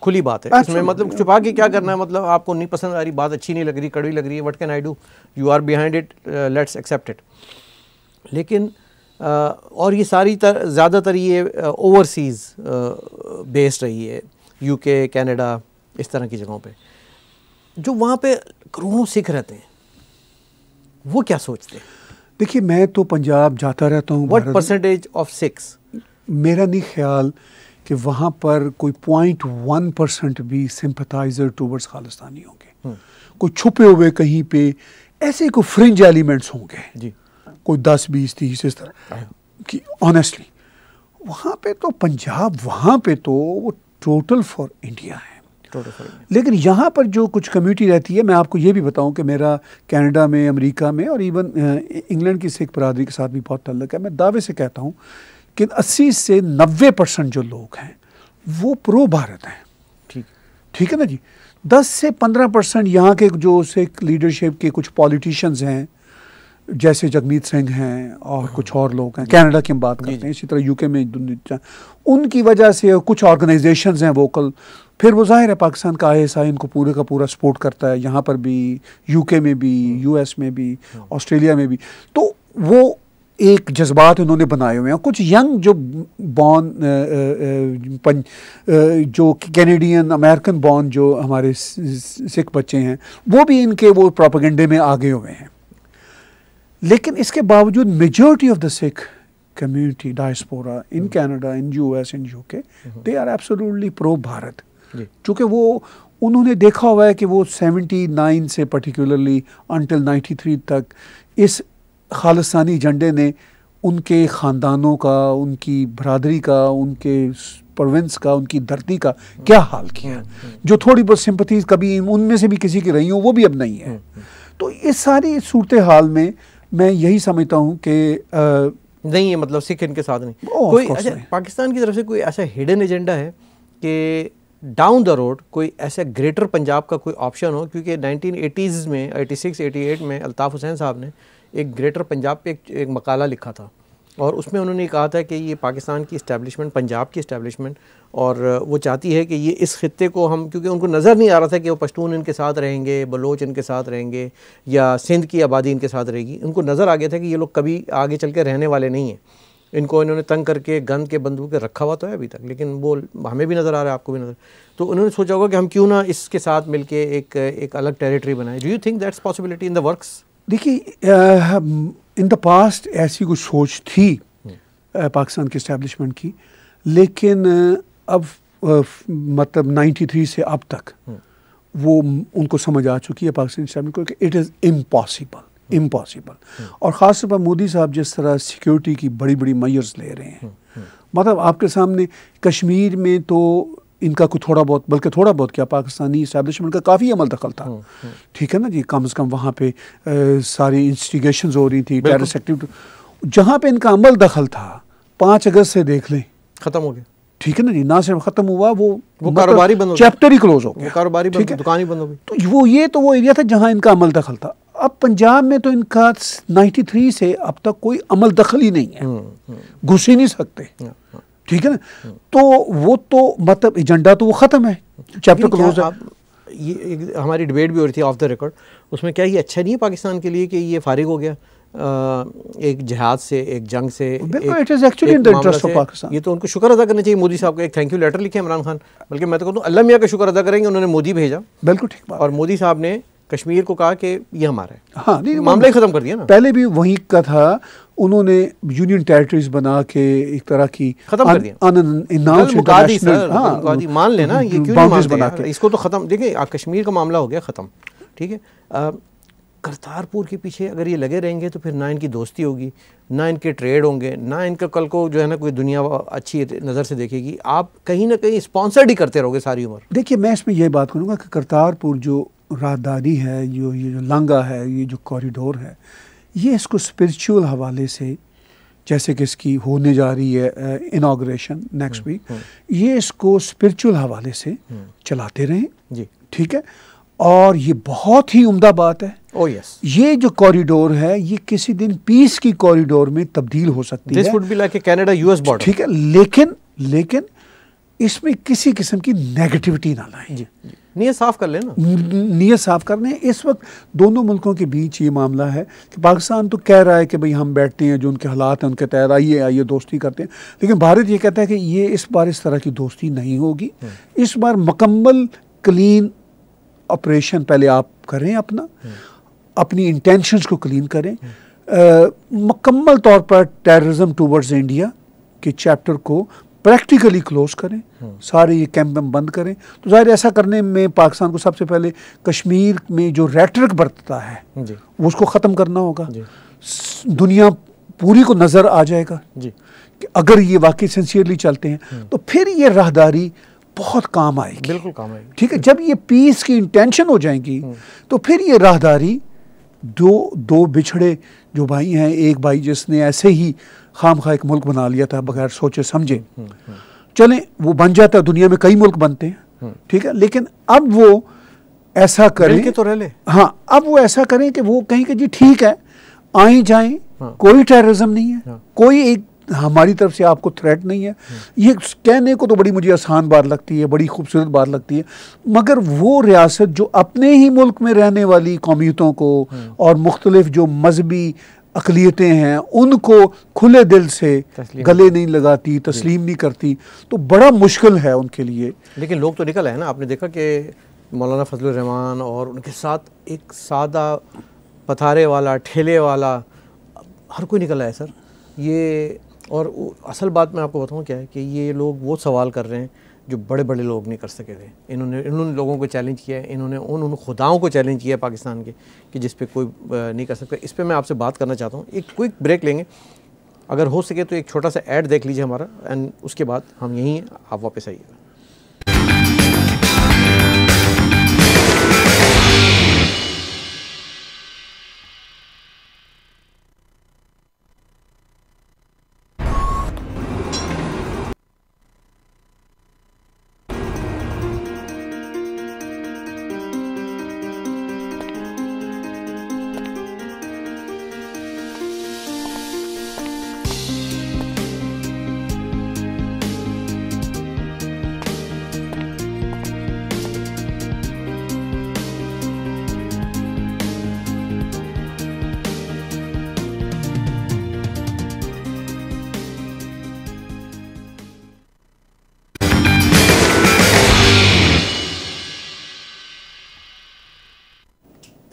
کھلی بات ہے۔ اس میں مطلب چھپا کے کیا کرنا ہے؟ مطلب آپ کو نہیں پسند آ رہی بات اچھی نہیں لگ رہی کڑوی لگ رہی ہے what can I do you are behind it let's accept it لیکن اور یہ ساری تر زیادہ تر یہ اوورسیز بیس رہی ہے یو کے کینیڈا اس طرح کی جگہوں پہ۔ جو وہاں پہ کروڑوں سکھ رہتے ہیں وہ کیا سوچتے ہیں؟ دیکھیے میں تو پنجاب جاتا رہتا ہوں وٹ پرسنٹیج آف سکس میرا نہیں خیال کہ وہاں پر کوئی پوائنٹ ون پرسنٹ بھی سمپتائزر ٹوورڈز خالستانی ہوں گے۔ کوئی چھپے ہوئے کہیں پہ ایسے کوئی فرنج ایلیمنٹس ہوں گے۔ جی۔ کوئی دس بیس تیس اس طرح۔ کہ آنیسٹلی وہاں پہ تو پنجاب وہاں پہ تو وہ ٹوٹل فار انڈیا ہے۔ لیکن یہاں پر جو کچھ کمیونٹی رہتی ہے میں آپ کو یہ بھی بتاؤں کہ میرا کینیڈا میں امریکہ میں اور ایون انگلینڈ کی سکھ برادری کے ساتھ بھی بہت تعلق ہے۔ میں دعوے سے کہتا ہوں کہ اسی سے نوے پرسنٹ جو لوگ ہیں وہ پرو بھارت ہیں۔ ٹھیک۔ ٹھیک ہے نا جی؟ دس سے پندرہ پرسنٹ یہاں کے جو سکھ لیڈرشپ کے کچھ پالیٹیشنز ہیں جیسے جگمیت سنگھ ہیں اور ہاں۔ کچھ اور لوگ ہیں۔ کینیڈا کی ہم بات جی، کرتے ہیں جی۔ اسی طرح یو کے میں ان کی وجہ سے کچھ آرگنائزیشنز ہیں ووکل پھر وہ ظاہر ہے پاکستان کا آئی ایس آئی ان کو پورے کا پورا سپورٹ کرتا ہے یہاں پر بھی یو کے میں بھی یو ایس میں بھی ہاں۔ آسٹریلیا میں بھی۔ تو وہ ایک جذبات انہوں نے بنائے ہوئے ہیں۔ کچھ ینگ جو بون جو کینیڈین امریکن بون جو ہمارے سکھ بچے ہیں وہ بھی ان کے وہ پروپیگنڈے میں آگے ہوئے ہیں۔ لیکن اس کے باوجود majority of the Sikh community diaspora in Canada in U S in U K they are absolutely pro Bharat. چونکہ وہ انہوں نے دیکھا ہوا ہے کہ وہ سیونٹی نائن سے پرٹیکولرلی انٹل نائنٹی تھری تک اس خالصانی جھنڈے نے ان کے خاندانوں کا ان کی برادری کا ان کے پروونس کا ان کی دھرتی کا کیا حال کیا جو تھوڑی بہت سمپتیز کبھی ان میں سے بھی کسی کی رہی ہوں وہ بھی اب نہیں ہے۔ تو اس ساری صورت حال میں میں یہی سمجھتا ہوں کہ نہیں ہے مطلب سکھ ان کے ساتھ نہیں۔ کوئی پاکستان کی طرف سے کوئی ایسا ہڈن ایجنڈا ہے کہ ڈاؤن دا روڈ کوئی ایسا گریٹر پنجاب کا کوئی آپشن ہو؟ کیونکہ نائنٹین ایٹیز میں ایٹی سکس ایٹی ایٹ میں الطاف حسین صاحب نے ایک گریٹر پنجاب پہ ایک مقالہ لکھا تھا اور اس میں انہوں نے کہا تھا کہ یہ پاکستان کی اسٹیبلشمنٹ پنجاب کی اسٹیبلشمنٹ اور وہ چاہتی ہے کہ یہ اس خطے کو ہم، کیونکہ ان کو نظر نہیں آ رہا تھا کہ وہ پشتون ان کے ساتھ رہیں گے، بلوچ ان کے ساتھ رہیں گے، یا سندھ کی آبادی ان کے ساتھ رہے گی۔ ان کو نظر آ گیا تھا کہ یہ لوگ کبھی آگے چل کے رہنے والے نہیں ہیں۔ ان کو انہوں نے تنگ کر کے گند کے بندوق رکھا ہوا تو ہے ابھی تک، لیکن وہ ہمیں بھی نظر آ رہا ہے، آپ کو بھی نظر۔ تو انہوں نے سوچا ہوگا کہ ہم کیوں نہ اس کے ساتھ مل کے ایک ایک الگ ٹیریٹری بنائیں۔ Do you think that's possibility in the works دیکھیے ان دا پاسٹ ایسی کچھ سوچ تھی پاکستان کی اسٹیبلشمنٹ کی لیکن اب مطلب نائنٹی تھری سے اب تک وہ ان کو سمجھ آ چکی ہے پاکستانی اسٹیبلشمنٹ کو کہ اٹ از امپاسبل امپاسبل اور خاص طور پر مودی صاحب جس طرح سیکیورٹی کی بڑی بڑی میئرز لے رہے ہیں۔ مطلب آپ کے سامنے کشمیر میں تو ان کا کوئی تھوڑا بہت بلکہ تھوڑا بہت کیا پاکستانی اسٹیبلشمنٹ کا کافی عمل دخل تھا۔ ٹھیک ہے نا جی؟ کم از کم وہاں پہ ساری انسٹیگیشنز ہو رہی تھی ٹیررس ایکٹیویٹی جہاں پہ ان کا عمل دخل تھا پانچ اگست سے دیکھ لیں۔ ختم ہو گیا۔ ٹھیک ہے نا جی؟ نہ صرف ختم ہوا وہ کاروباری بند چیپٹر ہی کلوز ہو گیا۔ کاروباری دکان ہی بند ہو گئی۔ تو وہ یہ تو وہ ایریا تھا جہاں ان کا عمل دخل تھا۔ اب پنجاب میں تو ان کا نائنٹی تھری سے اب تک کوئی عمل دخل ہی نہیں ہے۔ گھس ہی نہیں سکتے۔ ٹھیک ہے نا؟ تو وہ تو مطلب ایجنڈا تو وہ ختم ہے۔ چیپٹر کلوز ہے۔ یہ ہماری ڈبیٹ بھی ہو رہی تھی آف دا ریکارڈ اس میں کیا یہ اچھا نہیں ہے پاکستان کے لیے کہ یہ فارغ ہو گیا؟ ایک جہاد سے ایک جنگ سے یہ تو ان کو شکر ادا کرنا چاہیے۔ مودی صاحب کا ایک تھینک یو لیٹر لکھے عمران خان۔ بلکہ میں تو کہتا ہوں اللہ میاں کا شکر ادا کریں گے انہوں نے مودی بھیجا۔ بالکل ٹھیک اور مودی صاحب نے کشمیر کو کہا کہ یہ ہمارا ہے۔ ہاں معاملہ ہی ختم کر دیا نا۔ پہلے بھی وہی کا تھا۔ انہوں نے یونین ٹیریٹریز بنا کے ایک طرح کی ختم کر دیا۔ مان لینا یہ کیوں نہیں مانتے اس کو تو ختم دیکھیں کشمیر کا معاملہ ہو گیا ختم ٹھیک ہے؟ کرتارپور کے پیچھے اگر یہ لگے رہیں گے تو پھر نہ ان کی دوستی ہوگی نہ ان کے ٹریڈ ہوں گے نہ ان کا کل کو جو ہے نا کوئی دنیا اچھی نظر سے دیکھے گی۔ آپ کہیں نہ کہیں اسپانسرڈ ہی کرتے رہو گے ساری عمر۔ دیکھیے میں اس میں یہ بات کروں گا کہ کرتارپور جو راہداری ہے جو یہ جو لانگا ہے یہ جو کوریڈور ہے یہ اس کو اسپرچول حوالے سے جیسے کہ اس کی ہونے جا رہی ہے انوگریشن نیکسٹ ویک یہ اس کو اسپرچول حوالے سے چلاتے رہیں۔ جی۔ ٹھیک ہے؟ اور یہ بہت ہی عمدہ بات ہے۔ او یس یہ جو کوریڈور ہے یہ کسی دن پیس کی کوریڈور میں تبدیل ہو سکتی کینیڈا یو ایس بارڈر ٹھیک ہے؟ لیکن لیکن اس میں کسی قسم کی نیگیٹیوٹی نہ لائیں۔ جی۔ نیت صاف کر لیں نا نیت صاف کر لیں۔ اس وقت دونوں ملکوں کے بیچ یہ معاملہ ہے کہ پاکستان تو کہہ رہا ہے کہ بھئی ہم بیٹھتے ہیں جو ان کے حالات ہیں ان کے تحت آئیے آئیے دوستی کرتے ہیں۔ لیکن بھارت یہ کہتا ہے کہ یہ اس بار اس طرح کی دوستی نہیں ہوگی۔ اس بار مکمل کلین آپریشن پہلے آپ کریں اپنا۔ اپنی انٹینشنز کو کلین کریں۔ مکمل طور پر ٹیررزم ٹورڈز انڈیا کے چیپٹر کو پریکٹیکلی کلوز کریں سارے یہ کیمپ بند کریں۔ تو ظاہر ایسا کرنے میں پاکستان کو سب سے پہلے کشمیر میں جو ریٹرک برتتا ہے جی۔ وہ اس کو ختم کرنا ہوگا۔ جی۔ دنیا پوری کو نظر آ جائے گا جی۔ کہ اگر یہ واقعی سنسیئرلی چلتے ہیں تو پھر یہ راہداری بہت کام آئے گی۔ بالکل کام آئے گی۔ ٹھیک ہے جب یہ پیس کی انٹینشن ہو جائیں گی تو پھر یہ راہداری دو دو بچھڑے جو بھائی ہیں ایک بھائی جس نے ایسے ہی خام خواہ ایک ملک بنا لیا تھا بغیر سوچے سمجھے۔ چلیں وہ بن جاتا ہے دنیا میں کئی ملک بنتے ہیں۔ ٹھیک ہے لیکن اب وہ ایسا کریں۔ تو رہ لے۔ ہاں اب وہ ایسا کریں کہ وہ کہیں کہ جی ٹھیک ہے آئیں جائیں۔ کوئی ٹیررزم نہیں ہے۔ کوئی ایک ہماری طرف سے آپ کو تھریٹ نہیں ہے۔ یہ کہنے کو تو بڑی مجھے آسان بات لگتی ہے بڑی خوبصورت بات لگتی ہے مگر وہ ریاست جو اپنے ہی ملک میں رہنے والی قومیتوں کو اور مختلف جو مذہبی اقلیتیں ہیں ان کو کھلے دل سے گلے نہیں لگاتی تسلیم نہیں کرتی۔ تو بڑا مشکل ہے ان کے لیے۔ لیکن لوگ تو نکل آئے نا آپ نے دیکھا کہ مولانا فضل الرحمان اور ان کے ساتھ ایک سادہ پتھارے والا ٹھیلے والا ہر کوئی نکل آیا سر۔ یہ اور اصل بات میں آپ کو بتاؤں کیا ہے کہ یہ لوگ وہ سوال کر رہے ہیں جو بڑے بڑے لوگ نہیں کر سکے تھے۔ انہوں نے انہوں نے لوگوں کو چیلنج کیا ہے۔ انہوں نے ان ان خداؤں کو چیلنج کیا ہے پاکستان کے کہ جس پہ کوئی نہیں کر سکتا۔ اس پہ میں آپ سے بات کرنا چاہتا ہوں۔ ایک کوئک بریک لیں گے۔ اگر ہو سکے تو ایک چھوٹا سا ایڈ دیکھ لیجیے ہمارا۔ اینڈ اس کے بعد ہم یہیں ہیں آپ واپس آئیے۔ گا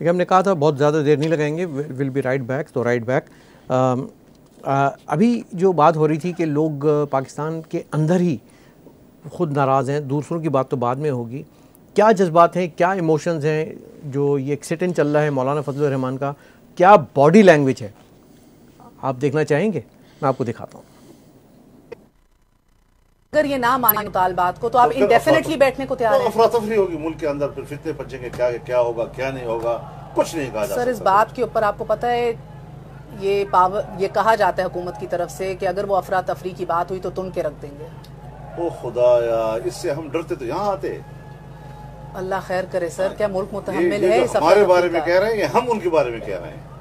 دیکھیں ہم نے کہا تھا بہت زیادہ دیر نہیں لگائیں گے ول بی رائٹ بیک تو رائٹ بیک ابھی جو بات ہو رہی تھی کہ لوگ پاکستان کے اندر ہی خود ناراض ہیں دوسروں کی بات تو بعد میں ہوگی۔ کیا جذبات ہیں؟ کیا ایموشنز ہیں؟ جو یہ ایک سٹن چل رہا ہے مولانا فضل الرحمان کا، کیا باڈی لینگویج ہے؟ آپ دیکھنا چاہیں گے؟ میں آپ کو دکھاتا ہوں۔ اگر یہ نہ مانیں مطالبات کو تو آپ انڈیفینٹلی بیٹھنے کو تیار ہیں۔ افراتفری ہوگی ملک کے اندر پھر فتنے پچیں گے کیا کیا ہوگا کیا نہیں ہوگا کچھ نہیں کہا جا سر اس بات کے اوپر آپ کو پتہ ہے یہ پاور یہ کہا جاتا ہے حکومت کی طرف سے کہ اگر وہ افراتفری کی بات ہوئی تو تن کے رکھ دیں گے۔ او خدا یا اس سے ہم ڈرتے تو یہاں آتے۔ اللہ خیر کرے سر کیا ملک متحمل ہے ہمارے بارے میں کہہ رہے ہیں ہم ان کے بارے میں کہہ رہے ہیں۔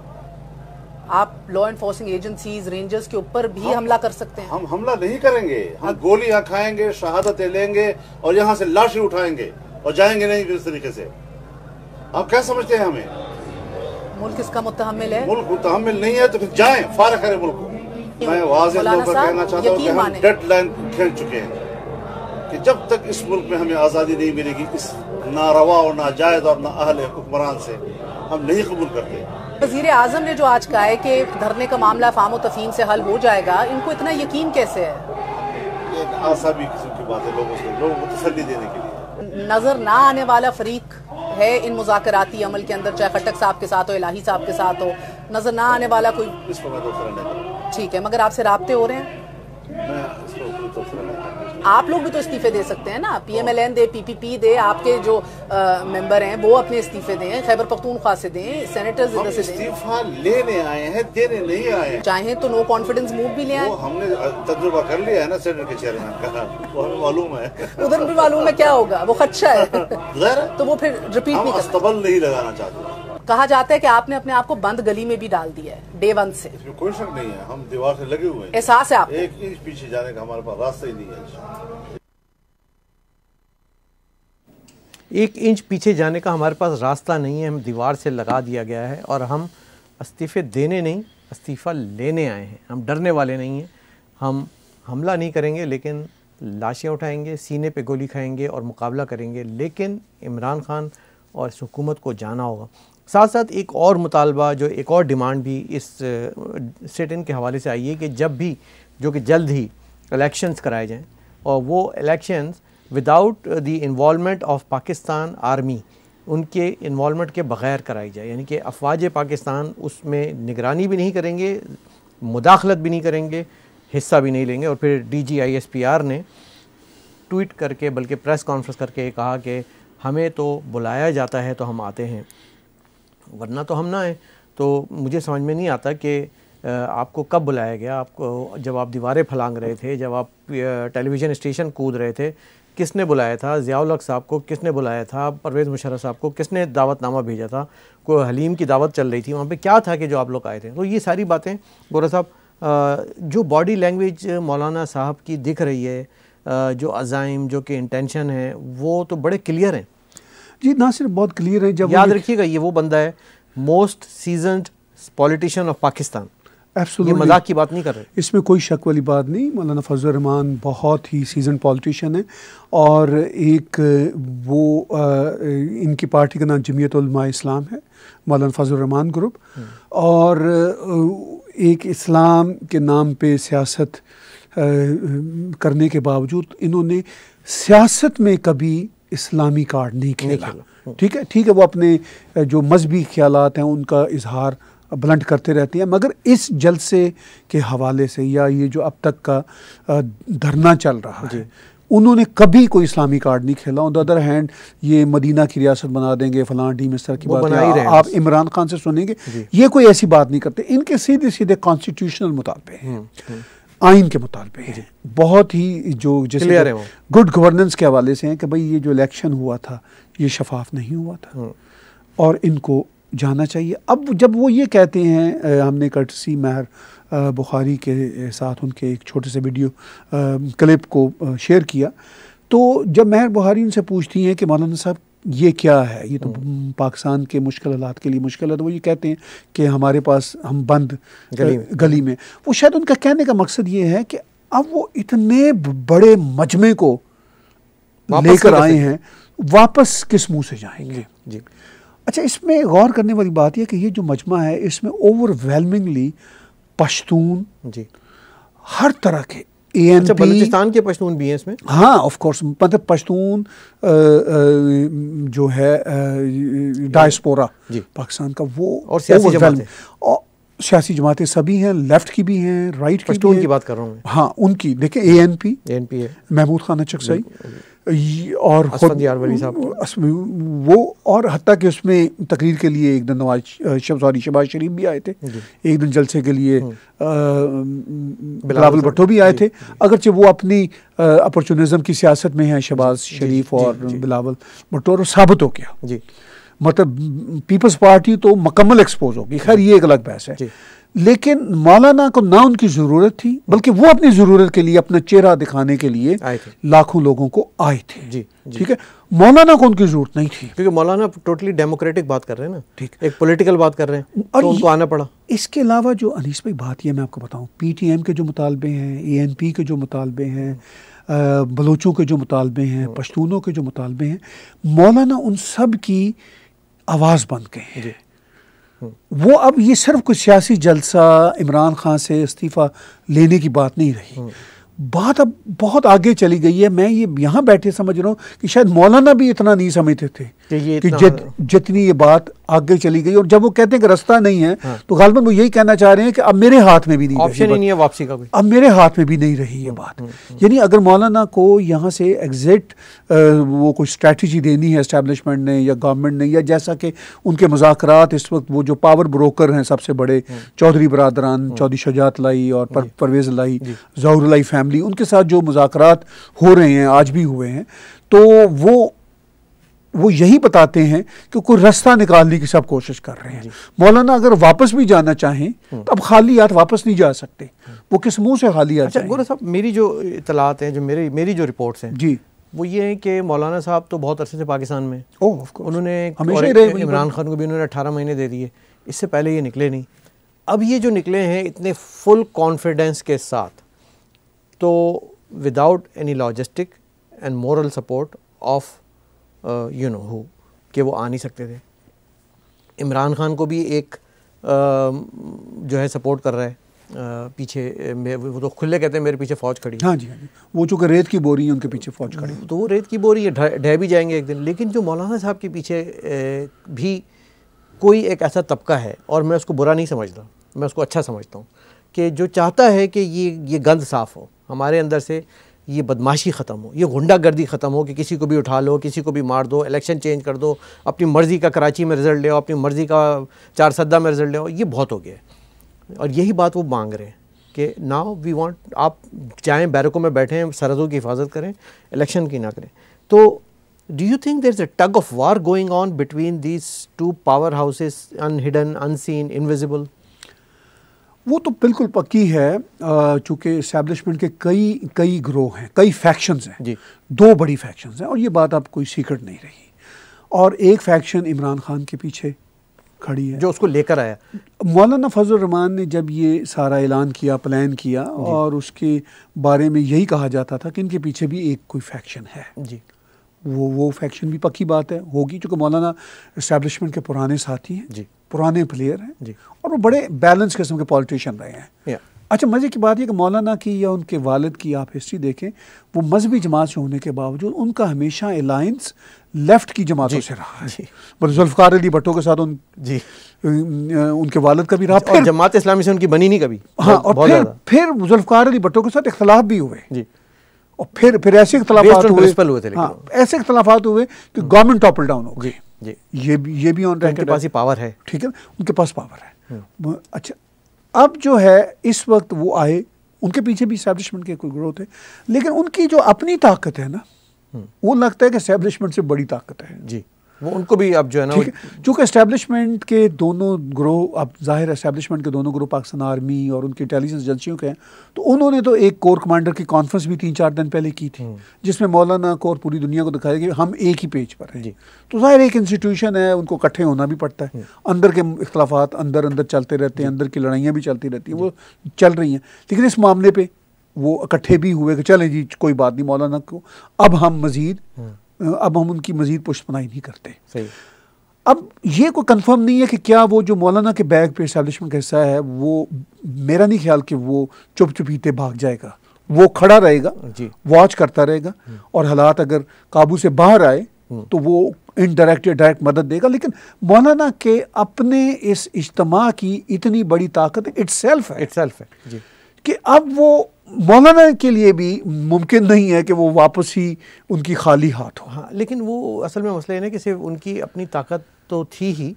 آپ لا انفورسنگ ایجنسیز رینجرز کے اوپر بھی حملہ کر سکتے ہیں۔ ہم حملہ نہیں کریں گے۔ ہم گولیاں کھائیں گے شہادتیں لیں گے اور یہاں سے لاشیں اٹھائیں گے اور جائیں گے نہیں اس طریقے سے۔ آپ کیا سمجھتے ہیں ہمیں؟ ملک اس کا متحمل ہے۔ ملک متحمل نہیں ہے تو پھر جائیں فارغ کریں ملک۔ کو میں واضح طور پر کہنا چاہتا ہوں کہ ہم ڈیڈ لائن کھیل چکے ہیں کہ جب تک اس ملک میں ہمیں آزادی نہیں ملے گی اس ناروا اور ناجائز اور نااہل حکمران سے ہم نہیں قبول کرتے۔ وزیر اعظم نے جو آج کہا ہے کہ دھرنے کا معاملہ فام و تفہیم سے حل ہو جائے گا ان کو اتنا یقین کیسے ہے؟ یہ آسابی قسم کی بات ہے لوگوں سے لوگوں کو تسلی دینے کے لیے۔ نظر نہ آنے والا فریق ہے ان مذاکراتی عمل کے اندر چاہے خٹک صاحب کے ساتھ ہو الہی صاحب کے ساتھ ہو نظر نہ آنے والا کوئی اس کو میں ٹھیک ہے مگر آپ سے رابطے ہو رہے ہیں؟ میں اس کو آپ لوگ بھی تو استعفے دے سکتے ہیں نا۔ پی ایم ایل این دے پی پی پی دے آپ کے جو ممبر ہیں وہ اپنے استعفے دیں خیبر پختونخوا سے دیں سینیٹرز ہم ادھر سے دیں۔ استعفیٰ لینے آئے ہیں دینے نہیں آئے۔ ہیں چاہیں تو نو کانفیڈنس موو بھی لے آئیں وہ ہم نے تجربہ کر لیا ہے نا سینٹر کے چیئرمین کا۔ وہ ہمیں معلوم ہے۔ ادھر بھی معلوم ہے کیا ہوگا وہ خدشہ ہے۔ تو وہ پھر ریپیٹ ہم نہیں کرنا استبل نہیں لگانا چاہتے۔ کہا جاتا ہے کہ آپ نے اپنے آپ کو بند گلی میں بھی ڈال دیا ہے ڈے ون سے۔ اس میں کوئی شک نہیں ہے ہم دیوار سے لگے ہوئے ہیں۔ احساس ہے آپ کو ایک انچ پیچھے جانے کا ہمارے پاس راستہ ہی نہیں ہے۔ ایک انچ پیچھے جانے کا ہمارے پاس راستہ نہیں ہے ہم دیوار سے لگا دیا گیا ہے اور ہم استعفے دینے نہیں استعفیٰ لینے آئے ہیں۔ ہم ڈرنے والے نہیں ہیں۔ ہم حملہ نہیں کریں گے لیکن لاشیں اٹھائیں گے سینے پہ گولی کھائیں گے اور مقابلہ کریں گے۔ لیکن عمران خان اور اس حکومت کو جانا ہوگا۔ ساتھ ساتھ ایک اور مطالبہ جو ایک اور ڈیمانڈ بھی اس سیٹ ان کے حوالے سے آئی ہے کہ جب بھی جو کہ جلد ہی الیکشنز کرائے جائیں اور وہ elections without the involvement of Pakistan army ان کے انوالومنٹ کے بغیر کرائی جائے یعنی کہ افواج پاکستان اس میں نگرانی بھی نہیں کریں گے، مداخلت بھی نہیں کریں گے، حصہ بھی نہیں لیں گے اور پھر D G I S P R نے ٹویٹ کر کے بلکہ پریس کانفرنس کر کے کہا کہ ہمیں تو بلایا جاتا ہے تو ہم آتے ہیں۔ ورنہ تو ہم نہ آئیں۔ تو مجھے سمجھ میں نہیں آتا کہ آپ کو کب بلایا گیا؟ آپ کو جب آپ دیواریں پھلانگ رہے تھے، جب آپ ٹیلی ویژن اسٹیشن کود رہے تھے، کس نے بلایا تھا؟ ضیاء الحق صاحب کو کس نے بلایا تھا؟ پرویز مشرف صاحب کو کس نے دعوت نامہ بھیجا تھا؟ کوئی حلیم کی دعوت چل رہی تھی؟ وہاں پہ کیا تھا کہ جو آپ لوگ آئے تھے؟ تو یہ ساری باتیں گورا صاحب جو باڈی لینگویج مولانا صاحب کی دکھ رہی ہے جو عزائم، جو کہ انٹینشن ہے، وہ تو بڑے کلیئر ہیں۔ جی نہ صرف بہت کلیئر ہے جب یاد رکھیے گا یہ وہ بندہ ہے most seasoned politician of Pakistan یہ مذاق کی بات نہیں کر رہے۔ اس میں کوئی شک والی بات نہیں مولانا فضل الرحمان بہت ہی سیزن پالیٹیشین ہے اور ایک وہ ان کی پارٹی کا نام جمعیت علماء اسلام ہے مولانا فضل الرحمان گروپ۔ اور ایک اسلام کے نام پہ سیاست کرنے کے باوجود انہوں نے سیاست میں کبھی اسلامی کارڈ نہیں کھیلا۔ ٹھیک ہے ٹھیک ہے وہ اپنے جو مذہبی خیالات ہیں ان کا اظہار بلنٹ کرتے رہتے ہیں۔ مگر اس جلسے کے حوالے سے یا یہ جو اب تک کا دھرنا چل رہا ہے انہوں نے کبھی کوئی اسلامی کارڈ نہیں کھیلا۔ آن دا ادر ہینڈ یہ مدینہ کی ریاست بنا دیں گے فلاں ڈی مستر کی بات آپ عمران خان سے سنیں گے یہ کوئی ایسی بات نہیں کرتے۔ ان کے سیدھے سیدھے کانسٹیٹیوشنل مطالبے ہیں۔ آئین کے مطالبے ہیں۔ بہت ہی جو جیسے گڈ گورننس کے حوالے سے ہیں کہ بھئی یہ جو الیکشن ہوا تھا یہ شفاف نہیں ہوا تھا۔ اور ان کو جانا چاہیے۔ اب جب وہ یہ کہتے ہیں ہم نے کرٹسی مہر بخاری کے ساتھ ان کے ایک چھوٹے سے ویڈیو کلپ کو شیئر کیا۔ تو جب مہر بخاری ان سے پوچھتی ہیں کہ مولانا صاحب یہ کیا ہے؟ یہ تو پاکستان کے مشکل حالات کے لیے مشکل ہے تو وہ یہ کہتے ہیں کہ ہمارے پاس ہم بند گلی میں۔ وہ شاید ان کا کہنے کا مقصد یہ ہے کہ اب وہ اتنے بڑے مجمع کو لے کر آئے ہیں۔ واپس کس منہ سے جائیں گے؟ جی اچھا اس میں غور کرنے والی بات یہ کہ یہ جو مجمع ہے اس میں اوور ویلمنگلی پشتون جی۔ ہر طرح کے اے اچھا پی بلوچستان کے پشتون بھی ہیں اس میں؟ ہاں آف کورس مطلب پشتون جو ہے ڈائسپورا جی۔ پاکستان کا وہ اور سیاسی جماعتیں۔ سیاسی جماعتیں سبھی ہیں لیفٹ کی بھی ہیں رائٹ کی بھی پشتون ہیں۔ کی بات کر رہا ہوں ہاں ان کی۔ دیکھیں اے این پی این پی ہے۔ محمود خان چکسائی یہ اور ولی صاحب۔ میں وہ اور حتیٰ کہ اس میں تقریر کے لیے ایک دن نواز شب سوری شہباز شریف بھی آئے تھے۔ جی۔ ایک دن جلسے کے لیے بلاول بھٹو بھی آئے جی، تھے اگرچہ وہ اپنی اپرچونزم کی سیاست میں ہیں شہباز شریف جی، اور جی۔ بلاول بھٹو اور ثابت ہو گیا۔ جی۔ مطلب پیپلز پارٹی تو مکمل ایکسپوز ہوگی۔ خیر یہ ایک الگ بحث ہے۔ جی۔ لیکن مولانا کو نہ ان کی ضرورت تھی بلکہ وہ اپنی ضرورت کے لیے اپنا چہرہ دکھانے کے لیے۔ لاکھوں لوگوں کو آئے تھے۔ جی، جی۔ ٹھیک ہے؟ مولانا کو ان کی ضرورت نہیں تھی۔ کیونکہ مولانا ٹوٹلی ڈیموکریٹک بات کر رہے ہیں نا۔ ٹھیک۔ ایک پولیٹیکل بات کر رہے ہیں۔ اور تو ان کو آنا پڑا۔ اس کے علاوہ جو انیس بھائی بات یہ میں آپ کو بتاؤں پی ٹی ایم کے جو مطالبے ہیں اے این پی کے جو مطالبے ہیں بلوچوں کے جو مطالبے ہیں پشتونوں کے جو مطالبے ہیں مولانا ان سب کی آواز بن گئے ہیں جی۔ وہ اب یہ صرف کوئی سیاسی جلسہ عمران خان سے استعفیٰ لینے کی بات نہیں رہی۔ بات اب بہت آگے چلی گئی ہے۔ میں یہ یہاں بیٹھے سمجھ رہا ہوں کہ شاید مولانا بھی اتنا نہیں سمجھتے تھے۔ کہ جت جتنی یہ بات آگے چلی گئی اور جب وہ کہتے ہیں کہ رستہ نہیں ہے تو غالباً وہ یہی کہنا چاہ رہے ہیں کہ اب میرے ہاتھ میں بھی نہیں رہی آپشن۔ نہیں ہے واپسی کا کوئی۔ اب میرے ہاتھ میں بھی نہیں رہی یہ بات۔ یعنی اگر مولانا کو یہاں سے ایگزٹ وہ کوئی اسٹریٹجی دینی ہے اسٹیبلشمنٹ نے یا گورنمنٹ نے یا جیسا کہ ان کے مذاکرات اس وقت وہ جو پاور بروکر ہیں سب سے بڑے چودھری برادران چودھری شجاعت لائی اور پر- پرویز لائی ظہور لائی فیملی ان کے ساتھ جو مذاکرات ہو رہے ہیں آج بھی ہوئے ہیں تو وہ وہ یہی بتاتے ہیں کہ کوئی رستہ نکالنے کی سب کوشش کر رہے ہیں۔ مولانا اگر واپس بھی جانا چاہیں تو اب خالی ہاتھ واپس نہیں جا سکتے۔ وہ کس منہ سے خالی ہاتھ اچھا گورا صاحب میری جو اطلاعات ہیں جو میری میری جو رپورٹس ہیں جی۔ وہ یہ ہیں کہ مولانا صاحب تو بہت عرصے سے پاکستان میں انہوں نے۔ عمران خان کو بھی انہوں نے اٹھارہ مہینے دے دیے۔ اس سے پہلے یہ نکلے نہیں۔ اب یہ جو نکلے ہیں اتنے فل کانفیڈنس کے ساتھ تو without any logistic and moral support of you know ہو کہ وہ آ نہیں سکتے تھے۔ عمران خان کو بھی ایک جو ہے سپورٹ کر رہا ہے۔ پیچھے وہ تو کھلے کہتے ہیں میرے پیچھے فوج کھڑی ہے۔ ہاں جی ہاں جی۔ وہ چونکہ ریت کی بوری ہے ان کے پیچھے فوج کھڑی تو وہ ریت کی بوری ہے ڈھہ بھی جائیں گے ایک دن۔ لیکن جو مولانا صاحب کے پیچھے بھی کوئی ایک ایسا طبقہ ہے اور میں اس کو برا نہیں سمجھتا میں اس کو اچھا سمجھتا ہوں کہ جو چاہتا ہے کہ یہ یہ گند صاف ہو ہمارے اندر سے یہ بدماشی ختم ہو، یہ غنڈہ گردی ختم ہو کہ کسی کو بھی اٹھا لو، کسی کو بھی مار دو، الیکشن چینج کر دو، اپنی مرضی کا کراچی میں رزلٹ لے آؤ، اپنی مرضی کا چار سدہ میں رزلٹ لے آؤ، یہ بہت ہو گیا ہے۔ اور یہی بات وہ مانگ رہے ہیں کہ ناؤ وی وانٹ آپ چاہیں بیرکوں میں بیٹھیں، سرحدوں کی حفاظت کریں، الیکشن کی نہ کریں۔ تو do you think there is a tug of war going on between these two power houses in hidden unseen invisible وہ تو بالکل پکی ہے چونکہ اسٹیبلشمنٹ کے کئی کئی گروہ ہیں کئی فیکشنز ہیں۔ جی۔ دو بڑی فیکشنز ہیں اور یہ بات اب کوئی سیکرٹ نہیں رہی۔ اور ایک فیکشن عمران خان کے پیچھے کھڑی ہے۔ جو اس کو لے کر آیا۔ مولانا فضل الرحمان نے جب یہ سارا اعلان کیا پلان کیا اور اس کے بارے میں یہی کہا جاتا تھا کہ ان کے پیچھے بھی ایک کوئی فیکشن ہے۔ جی۔ وہ وہ فیکشن بھی پکی بات ہے ہوگی چونکہ مولانا اسٹیبلشمنٹ کے پرانے ساتھی ہیں۔ جی۔ پرانے پلیئر ہیں جی۔ اور وہ بڑے بیلنس قسم کے پالیٹیشین رہے ہیں۔ اچھا مزے کی بات یہ کہ مولانا کی یا ان کے والد کی آپ ہسٹری دیکھیں وہ مذہبی جماعت سے ہونے کے باوجود ان کا ہمیشہ الائنس لیفٹ کی جماعتوں سے رہا ہے۔ جی۔ بس ذوالفقار علی بھٹو کے ساتھ ان جی۔ ان کے والد کا بھی رہا اور جماعت اسلامی سے ان کی بنی نہیں کبھی۔ ہاں اور پھر پھر ذوالفقار علی بھٹو کے ساتھ اختلاف بھی ہوئے۔ جی۔ اور پھر پھر ایسے اختلافات ہوئے۔ ہاں۔ ایسے اختلافات ہوئے کہ گورنمنٹ ٹاپل ڈاؤن ہو جی۔ گئی جی۔ یہ بھی یہ بھی آن تو ان کے پاس ہی پاور ہے۔ ٹھیک ہے؟ ان کے پاس پاور ہے۔ وہ- اچھا اب جو ہے اس وقت وہ آئے۔ ان کے پیچھے بھی اسٹیبلشمنٹ کے کوئی گروتھ ہے۔ لیکن ان کی جو اپنی طاقت ہے نا وہ لگتا ہے کہ اسٹیبلشمنٹ سے بڑی طاقت ہے۔ جی۔ وہ ان کو بھی اب جو ہے نا چونکہ اسٹیبلشمنٹ کے دونوں گروہ اب ظاہر اسٹیبلشمنٹ کے دونوں گروہ پاکستان آرمی اور ان کی انٹیلیجنس ایجنسیوں کے ہیں تو انہوں نے تو ایک کور کمانڈر کی کانفرنس بھی تین چار دن پہلے کی تھی جس میں مولانا کو اور پوری دنیا کو دکھایا کہ ہم ایک ہی پیج پر ہیں۔ جی۔ تو ظاہر ایک انسٹیٹیوشن ہے ان کو اکٹھے ہونا بھی پڑتا ہے۔ اندر کے اختلافات اندر اندر چلتے رہتے ہیں اندر کی لڑائیاں بھی چلتی رہتی ہیں وہ چل رہی ہیں۔ لیکن اس معاملے پہ وہ اکٹھے بھی ہوئے کہ چلیں جی کوئی بات نہیں مولانا کو اب ہم مزید اب ہم ان کی مزید پشت پناہی نہیں کرتے۔ صحیح۔ اب یہ کوئی کنفرم نہیں ہے کہ کیا وہ جو مولانا کے بیگ پہ اسٹیبلشمنٹ کا حصہ ہے وہ میرا نہیں خیال کہ وہ چپ چپیتے بھاگ جائے گا۔ وہ کھڑا رہے گا جی۔ واچ کرتا رہے گا۔ اور حالات اگر قابو سے باہر آئے تو وہ انڈائریکٹ یا ڈائریکٹ مدد دے گا۔ لیکن مولانا کے اپنے اس اجتماع کی اتنی بڑی طاقت اٹ سیلف ہے اٹ سیلف ہے۔ جی۔ کہ اب وہ مولانا کے لیے بھی ممکن نہیں ہے کہ وہ واپس ہی ان کی خالی ہاتھ ہو۔ ہاں لیکن وہ اصل میں مسئلہ یہ ہے کہ صرف ان کی اپنی طاقت تو تھی ہی،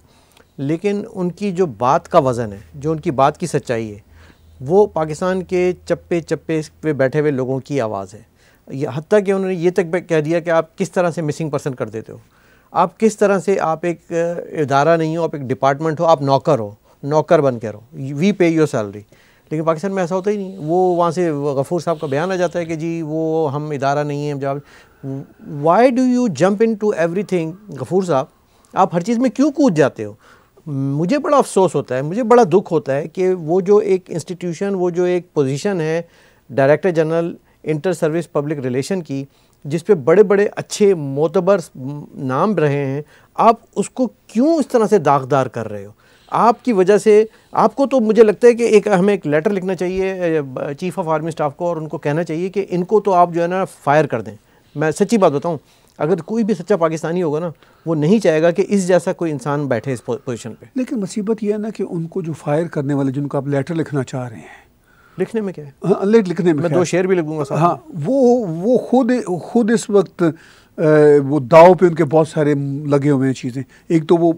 لیکن ان کی جو بات کا وزن ہے، جو ان کی بات کی سچائی ہے، وہ پاکستان کے چپے چپے پہ بیٹھے ہوئے لوگوں کی آواز ہے۔ حتیٰ کہ انہوں نے یہ تک کہہ دیا کہ آپ کس طرح سے مسنگ پرسن کر دیتے ہو۔ آپ کس طرح سے آپ ایک ادارہ نہیں ہو، آپ ایک ڈپارٹمنٹ ہو، آپ نوکر ہو، نوکر بن کے رہو۔ وی پے یور سیلری لیکن پاکستان میں ایسا ہوتا ہی نہیں۔ وہ وہاں سے غفور صاحب کا بیان آ جاتا ہے کہ جی وہ ہم ادارہ نہیں ہیں جب why do you jump into everything Ghafoor صاحب؟ آپ ہر چیز میں کیوں کود جاتے ہو؟ مجھے بڑا افسوس ہوتا ہے، مجھے بڑا دکھ ہوتا ہے کہ وہ جو ایک انسٹیٹیوشن وہ جو ایک پوزیشن ہے director general inter service public relation کی، جس پہ بڑے بڑے اچھے معتبر نام رہے ہیں، آپ اس کو کیوں اس طرح سے داغدار کر رہے ہو؟ آپ کی وجہ سے آپ کو تو مجھے لگتا ہے کہ ایک ہمیں ایک لیٹر لکھنا چاہیے چیف آف آرمی سٹاف کو اور ان کو کہنا چاہیے کہ ان کو تو آپ جو ہے نا فائر کر دیں۔ میں سچی بات بتاؤں اگر کوئی بھی سچا پاکستانی ہوگا نا وہ نہیں چاہے گا کہ اس جیسا کوئی انسان بیٹھے اس پوزیشن پہ۔ لیکن مصیبت یہ ہے نا کہ ان کو جو فائر کرنے والے جن کو آپ لیٹر لکھنا چاہ رہے ہیں۔ لکھنے میں کیا ہے؟ ہاں لکھنے میں میں دو شعر بھی لکھوں گا ہاں وہ وہ خود خود اس وقت وہ داؤ پہ ان کے بہت سارے لگے ہوئے ہیں چیزیں۔ ایک تو وہ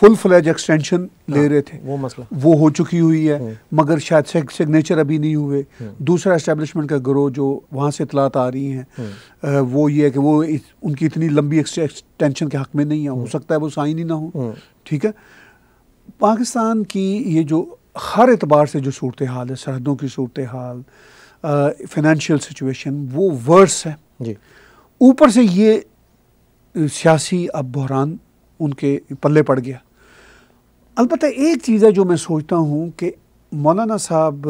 فل فلیج ایکسٹینشن لے رہے تھے۔ وہ مسئلہ۔ وہ ہو چکی ہوئی ہے مگر شاید سگنیچر ابھی نہیں ہوئے۔ دوسرا اسٹیبلشمنٹ کا گروہ جو وہاں سے اطلاعات آ رہی ہیں وہ یہ ہے کہ وہ ان کی اتنی لمبی ایکسٹینشن کے حق میں نہیں ہے۔ ہو سکتا ہے وہ سائن ہی نہ ہو۔ ٹھیک ہے۔ پاکستان کی یہ جو ہر اعتبار سے جو صورت حال ہے سرحدوں کی صورت حال فائنینشیل سچویشن وہ ورس ہے۔ جی۔ اوپر سے یہ سیاسی اب بحران ان کے پلے پڑ گیا۔ البتہ ایک چیز ہے جو میں سوچتا ہوں کہ مولانا صاحب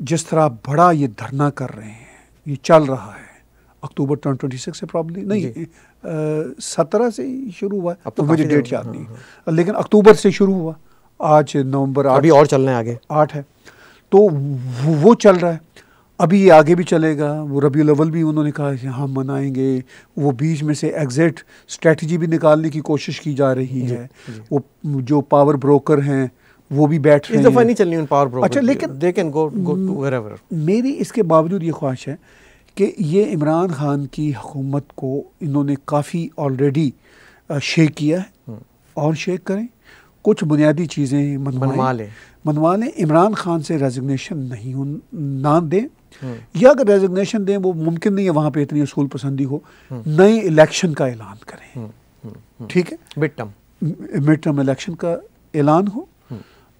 جس طرح بڑا یہ دھرنا کر رہے ہیں یہ چل رہا ہے اکتوبر ٹوئنٹی سکس سے پرابلی نہیں جی۔ سترہ سے شروع ہوا اب تو مجھے ڈیٹ یاد نہیں ہاں، ہاں۔ لیکن اکتوبر سے شروع ہوا آج نومبر ابھی اور چلنا ہے آگے آٹھ ہے تو وہ چل رہا ہے ابھی یہ آگے بھی چلے گا۔ وہ ربیع الاول بھی انہوں نے کہا کہ ہم منائیں گے۔ وہ بیچ میں سے ایگزیٹ اسٹریٹجی بھی نکالنے کی کوشش کی جا رہی جی، ہے۔ جی۔ وہ جو پاور بروکر ہیں وہ بھی بیٹھ رہے ہیں۔ نہیں چلنی ان پاور بروکر اچھا لیکن میری اس کے باوجود یہ خواہش ہے کہ یہ عمران خان کی حکومت کو انہوں نے کافی آلریڈی شیک کیا ہے۔ اور شیک کریں۔ کچھ بنیادی چیزیں منوا لیں۔ منوا لیں۔ عمران خان سے ریزگنیشن نہیں نہ دیں۔ یا اگر ریزگنیشن دیں وہ ممکن نہیں ہے وہاں پہ اتنی اصول پسندی ہو نئے الیکشن کا اعلان کریں۔ ٹھیک ہے؟ Mid term mid term election کا اعلان ہو۔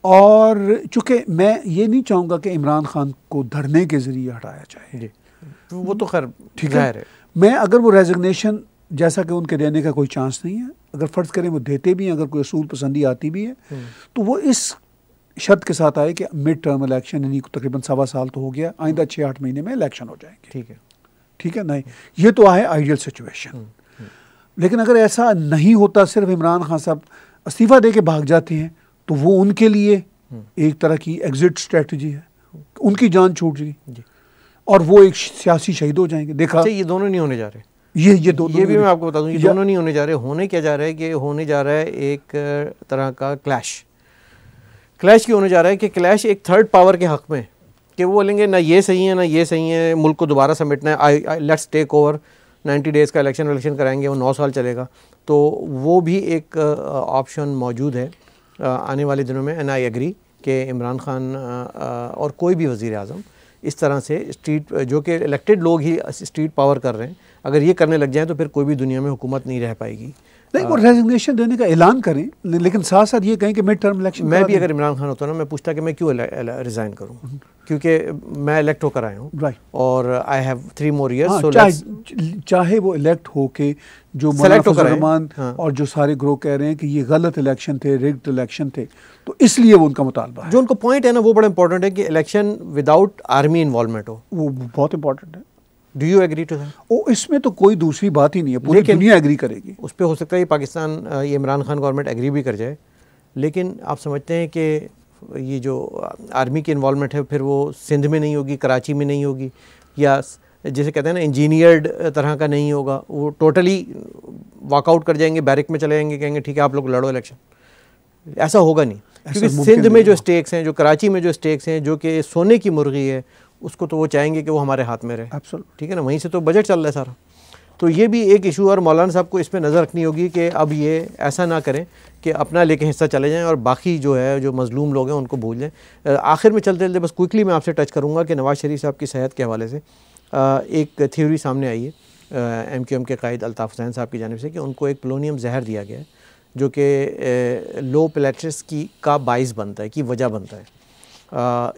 اور چونکہ میں یہ نہیں چاہوں گا کہ عمران خان کو دھرنے کے ذریعے ہٹایا جائے۔ جی۔ وہ تو خیر ٹھیک ہے؟ میں اگر وہ ریزگنیشن جیسا کہ ان کے دینے کا کوئی چانس نہیں ہے اگر فرض کریں وہ دیتے بھی ہیں اگر کوئی اصول پسندی آتی بھی ہے تو وہ اس شرط کے ساتھ آئے کہ مڈ ٹرم الیکشن یعنی تقریباً سوا سال تو ہو گیا آئندہ چھ آٹھ مہینے میں الیکشن ہو جائیں گے۔ ٹھیک ہے۔ ٹھیک ہے؟ نہیں یہ تو آئے آئیڈیل سچویشن لیکن اگر ایسا نہیں ہوتا صرف عمران خان صاحب استعفیٰ دے کے بھاگ جاتے ہیں تو وہ ان کے لیے ایک طرح کی ایگزٹ اسٹریٹجی ہے۔ ان کی جان چھوٹ گئی جی۔ اور وہ ایک سیاسی شہید ہو جائیں گے۔ دیکھا اچھا، یہ دونوں نہیں ہونے جا رہے۔ یہ یہ دو یہ بھی میں آپ کو بتا دوں یہ دونوں نہیں ہونے جا رہے۔ ہونے کیا جا رہا ہے کہ ہونے جا رہا ہے ایک طرح کا کلیش کلیش کی ہونے جا رہا ہے کہ کلیش ایک تھرڈ پاور کے حق میں کہ وہ بولیں گے نہ یہ صحیح ہے، نہ یہ صحیح ہے، ملک کو دوبارہ سمیٹنا ہے let's take over ninety days کا الیکشن ولیکشن کرائیں گے، وہ نو سال چلے گا۔ تو وہ بھی ایک آپشن موجود ہے آنے والے دنوں میں۔ این آئی اگری کہ عمران خان اور کوئی بھی وزیر اعظم اس طرح سے اسٹریٹ جو کہ الیکٹڈ لوگ ہی اسٹریٹ پاور کر رہے ہیں، اگر یہ کرنے لگ جائیں تو پھر کوئی بھی دنیا میں حکومت نہیں رہ پائے گی۔ نہیں وہ ریزگنیشن دینے کا اعلان کریں لیکن ساتھ ساتھ یہ کہیں کہ مڈ ٹرم الیکشن میں بھی اگر عمران خان ہوتا نا میں پوچھتا کہ میں کیوں ریزائن کروں؟ کیونکہ میں الیکٹ ہو کر آیا ہوں۔ اور I have three more years چاہے وہ الیکٹ ہو کے جو رحمان ہاں۔ اور جو سارے گروہ کہہ رہے ہیں کہ یہ غلط الیکشن تھے ریگڈ الیکشن تھے تو اس لیے وہ ان کا مطالبہ ہے۔ جو ان کا پوائنٹ ہے نا وہ بڑا امپورٹنٹ ہے کہ الیکشن وداؤٹ آرمی انوالومنٹ ہو۔ وہ بہت امپورٹنٹ ہے۔ ڈو یو ایگری ٹو او اس میں تو کوئی دوسری بات ہی نہیں ہے پوری دنیا ایگری کرے گی۔ اس پہ ہو سکتا ہے یہ پاکستان یہ عمران خان گورنمنٹ ایگری بھی کر جائے لیکن آپ سمجھتے ہیں کہ یہ جو آرمی کی انوالومنٹ ہے پھر وہ سندھ میں نہیں ہوگی کراچی میں نہیں ہوگی یا جیسے کہتے ہیں نا انجینئرڈ طرح کا نہیں ہوگا وہ ٹوٹلی واک آؤٹ کر جائیں گے بیرک میں چلے جائیں گے کہیں گے ٹھیک ہے آپ لوگ لڑو الیکشن ایسا ہوگا نہیں۔ کیونکہ سندھ میں جو اسٹیکس ہیں جو کراچی میں جو اسٹیکس ہیں جو کہ سونے کی مرغی ہے اس کو تو وہ چاہیں گے کہ وہ ہمارے ہاتھ میں رہے۔ ٹھیک ہے نا؟ وہیں سے تو بجٹ چل رہا ہے سارا۔ تو یہ بھی ایک ایشو اور مولانا صاحب کو اس پہ نظر رکھنی ہوگی کہ اب یہ ایسا نہ کریں کہ اپنا لے کے حصہ چلے جائیں اور باقی جو ہے جو مظلوم لوگ ہیں ان کو بھول جائیں۔ آخر میں چلتے چلتے بس کوئکلی میں آپ سے ٹچ کروں گا کہ نواز شریف صاحب کی صحت کے حوالے سے ایک تھیوری سامنے آئی ہے۔ ایم کیو ایم کے قائد الطاف حسین صاحب کی جانب سے کہ ان کو ایک پلونیم زہر دیا گیا ہے جو کہ لو پلیٹرس کی کا باعث بنتا ہے کی وجہ بنتا ہے۔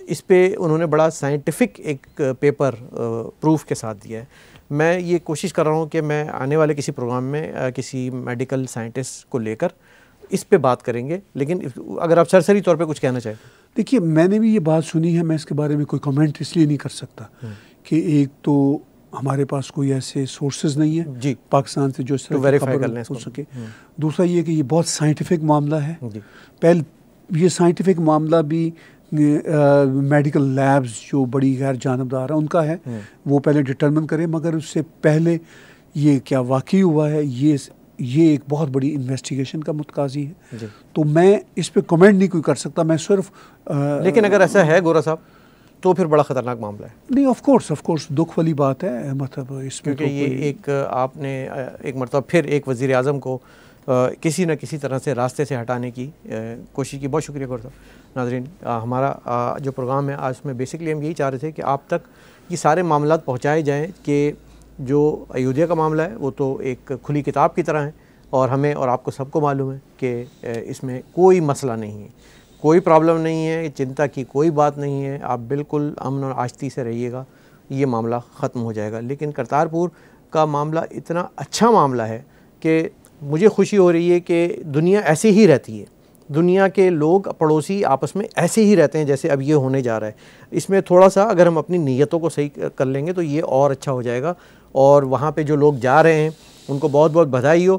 اس پہ انہوں نے بڑا سائنٹیفک ایک پیپر پروف کے ساتھ دیا ہے۔ میں یہ کوشش کر رہا ہوں کہ میں آنے والے کسی پروگرام میں کسی میڈیکل سائنٹسٹ کو لے کر اس پہ بات کریں گے۔ لیکن اگر آپ سرسری طور پہ کچھ کہنا چاہیں۔ دیکھیے میں نے بھی یہ بات سنی ہے میں اس کے بارے میں کوئی کمنٹ اس لیے نہیں کر سکتا کہ ایک تو ہمارے پاس کوئی ایسے سورسز نہیں ہیں جی۔ پاکستان سے جو ہو سکے دوسرا یہ کہ یہ بہت سائنٹیفک معاملہ ہے۔ جی۔ پہل یہ سائنٹیفک معاملہ بھی میڈیکل لیبز جو بڑی غیر جانبدار ہیں ان کا ہے۔ وہ پہلے ڈٹرمن کریں مگر اس سے پہلے یہ کیا واقعی ہوا ہے یہ یہ ایک بہت بڑی انویسٹیگیشن کا متقاضی ہے۔ جی۔ تو میں اس پہ کمنٹ نہیں کوئی کر سکتا میں صرف لیکن اگر ایسا ہے گورا صاحب تو پھر بڑا خطرناک معاملہ ہے۔ نہیں آف کورس آف کورس دکھ والی بات ہے مطلب اس میں کیونکہ یہ ایک آپ نے ایک مرتبہ پھر ایک وزیر اعظم کو کسی نہ کسی طرح سے راستے سے ہٹانے کی کوشش کی۔ بہت شکریہ گور صاحب ناظرین ہمارا جو پروگرام ہے، آج میں بیسکلی ہم یہی چاہ رہے تھے کہ آپ تک یہ سارے معاملات پہنچائے جائیں کہ جو ایودھیا کا معاملہ ہے، وہ تو ایک کھلی کتاب کی طرح ہے اور ہمیں اور آپ کو سب کو معلوم ہے کہ اس میں کوئی مسئلہ نہیں ہے۔ کوئی پرابلم نہیں ہے، چنتا کی کوئی بات نہیں ہے۔ آپ بالکل امن اور آشتی سے رہیے گا، یہ معاملہ ختم ہو جائے گا۔ لیکن کرتارپور کا معاملہ اتنا اچھا معاملہ ہے کہ مجھے خوشی ہو رہی ہے کہ دنیا ایسے ہی رہتی ہے۔ دنیا کے لوگ پڑوسی آپس میں ایسے ہی رہتے ہیں جیسے اب یہ ہونے جا رہا ہے۔ اس میں تھوڑا سا اگر ہم اپنی نیتوں کو صحیح کر لیں گے تو یہ اور اچھا ہو جائے گا۔ اور وہاں پہ جو لوگ جا رہے ہیں، ان کو بہت بہت بدھائی ہو۔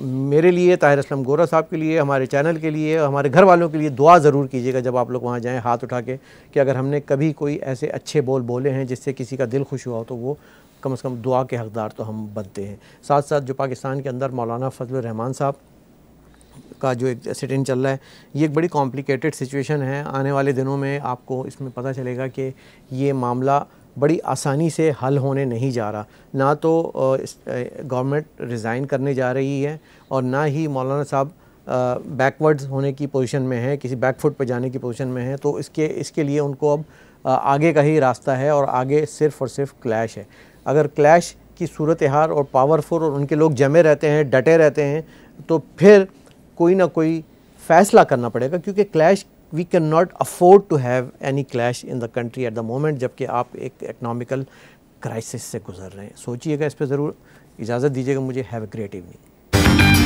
میرے لیے، طاہر اسلم گورا صاحب کے لیے، ہمارے چینل کے لیے، ہمارے گھر والوں کے لیے دعا ضرور کیجیے گا جب آپ لوگ وہاں جائیں ہاتھ اٹھا کے کہ اگر ہم نے کبھی کوئی ایسے اچھے بول بولے ہیں جس سے کسی کا دل خوش ہوا ہو تو وہ کم از کم دعا کے حقدار تو ہم بنتے ہیں۔ ساتھ ساتھ جو پاکستان کے اندر مولانا فضل الرحمان صاحب کا جو ایک سٹن چل رہا ہے، یہ ایک بڑی کمپلیکیٹڈ سچویشن ہے۔ آنے والے دنوں میں آپ کو اس میں پتہ چلے گا کہ یہ معاملہ بڑی آسانی سے حل ہونے نہیں جا رہا۔ نہ تو گورنمنٹ ریزائن کرنے جا رہی ہے اور نہ ہی مولانا صاحب بیکورڈز ہونے کی پوزیشن میں ہے کسی بیک فٹ پہ جانے کی پوزیشن میں ہے تو اس کے اس کے لیے ان کو اب آگے کا ہی راستہ ہے اور آگے صرف اور صرف کلیش ہے۔ اگر کلیش کی صورتحال اور پاورفل اور ان کے لوگ جمے رہتے ہیں، ڈٹے رہتے ہیں، تو پھر کوئی نہ کوئی فیصلہ کرنا پڑے گا، کیونکہ clash we can not afford to have any clash in the country at the moment جبکہ آپ ایک اکنامیکل کرائسس سے گزر رہے ہیں۔ سوچیے گا اس پہ ضرور اجازت دیجیے گا، مجھے ہیو اے گریٹ ایوننگ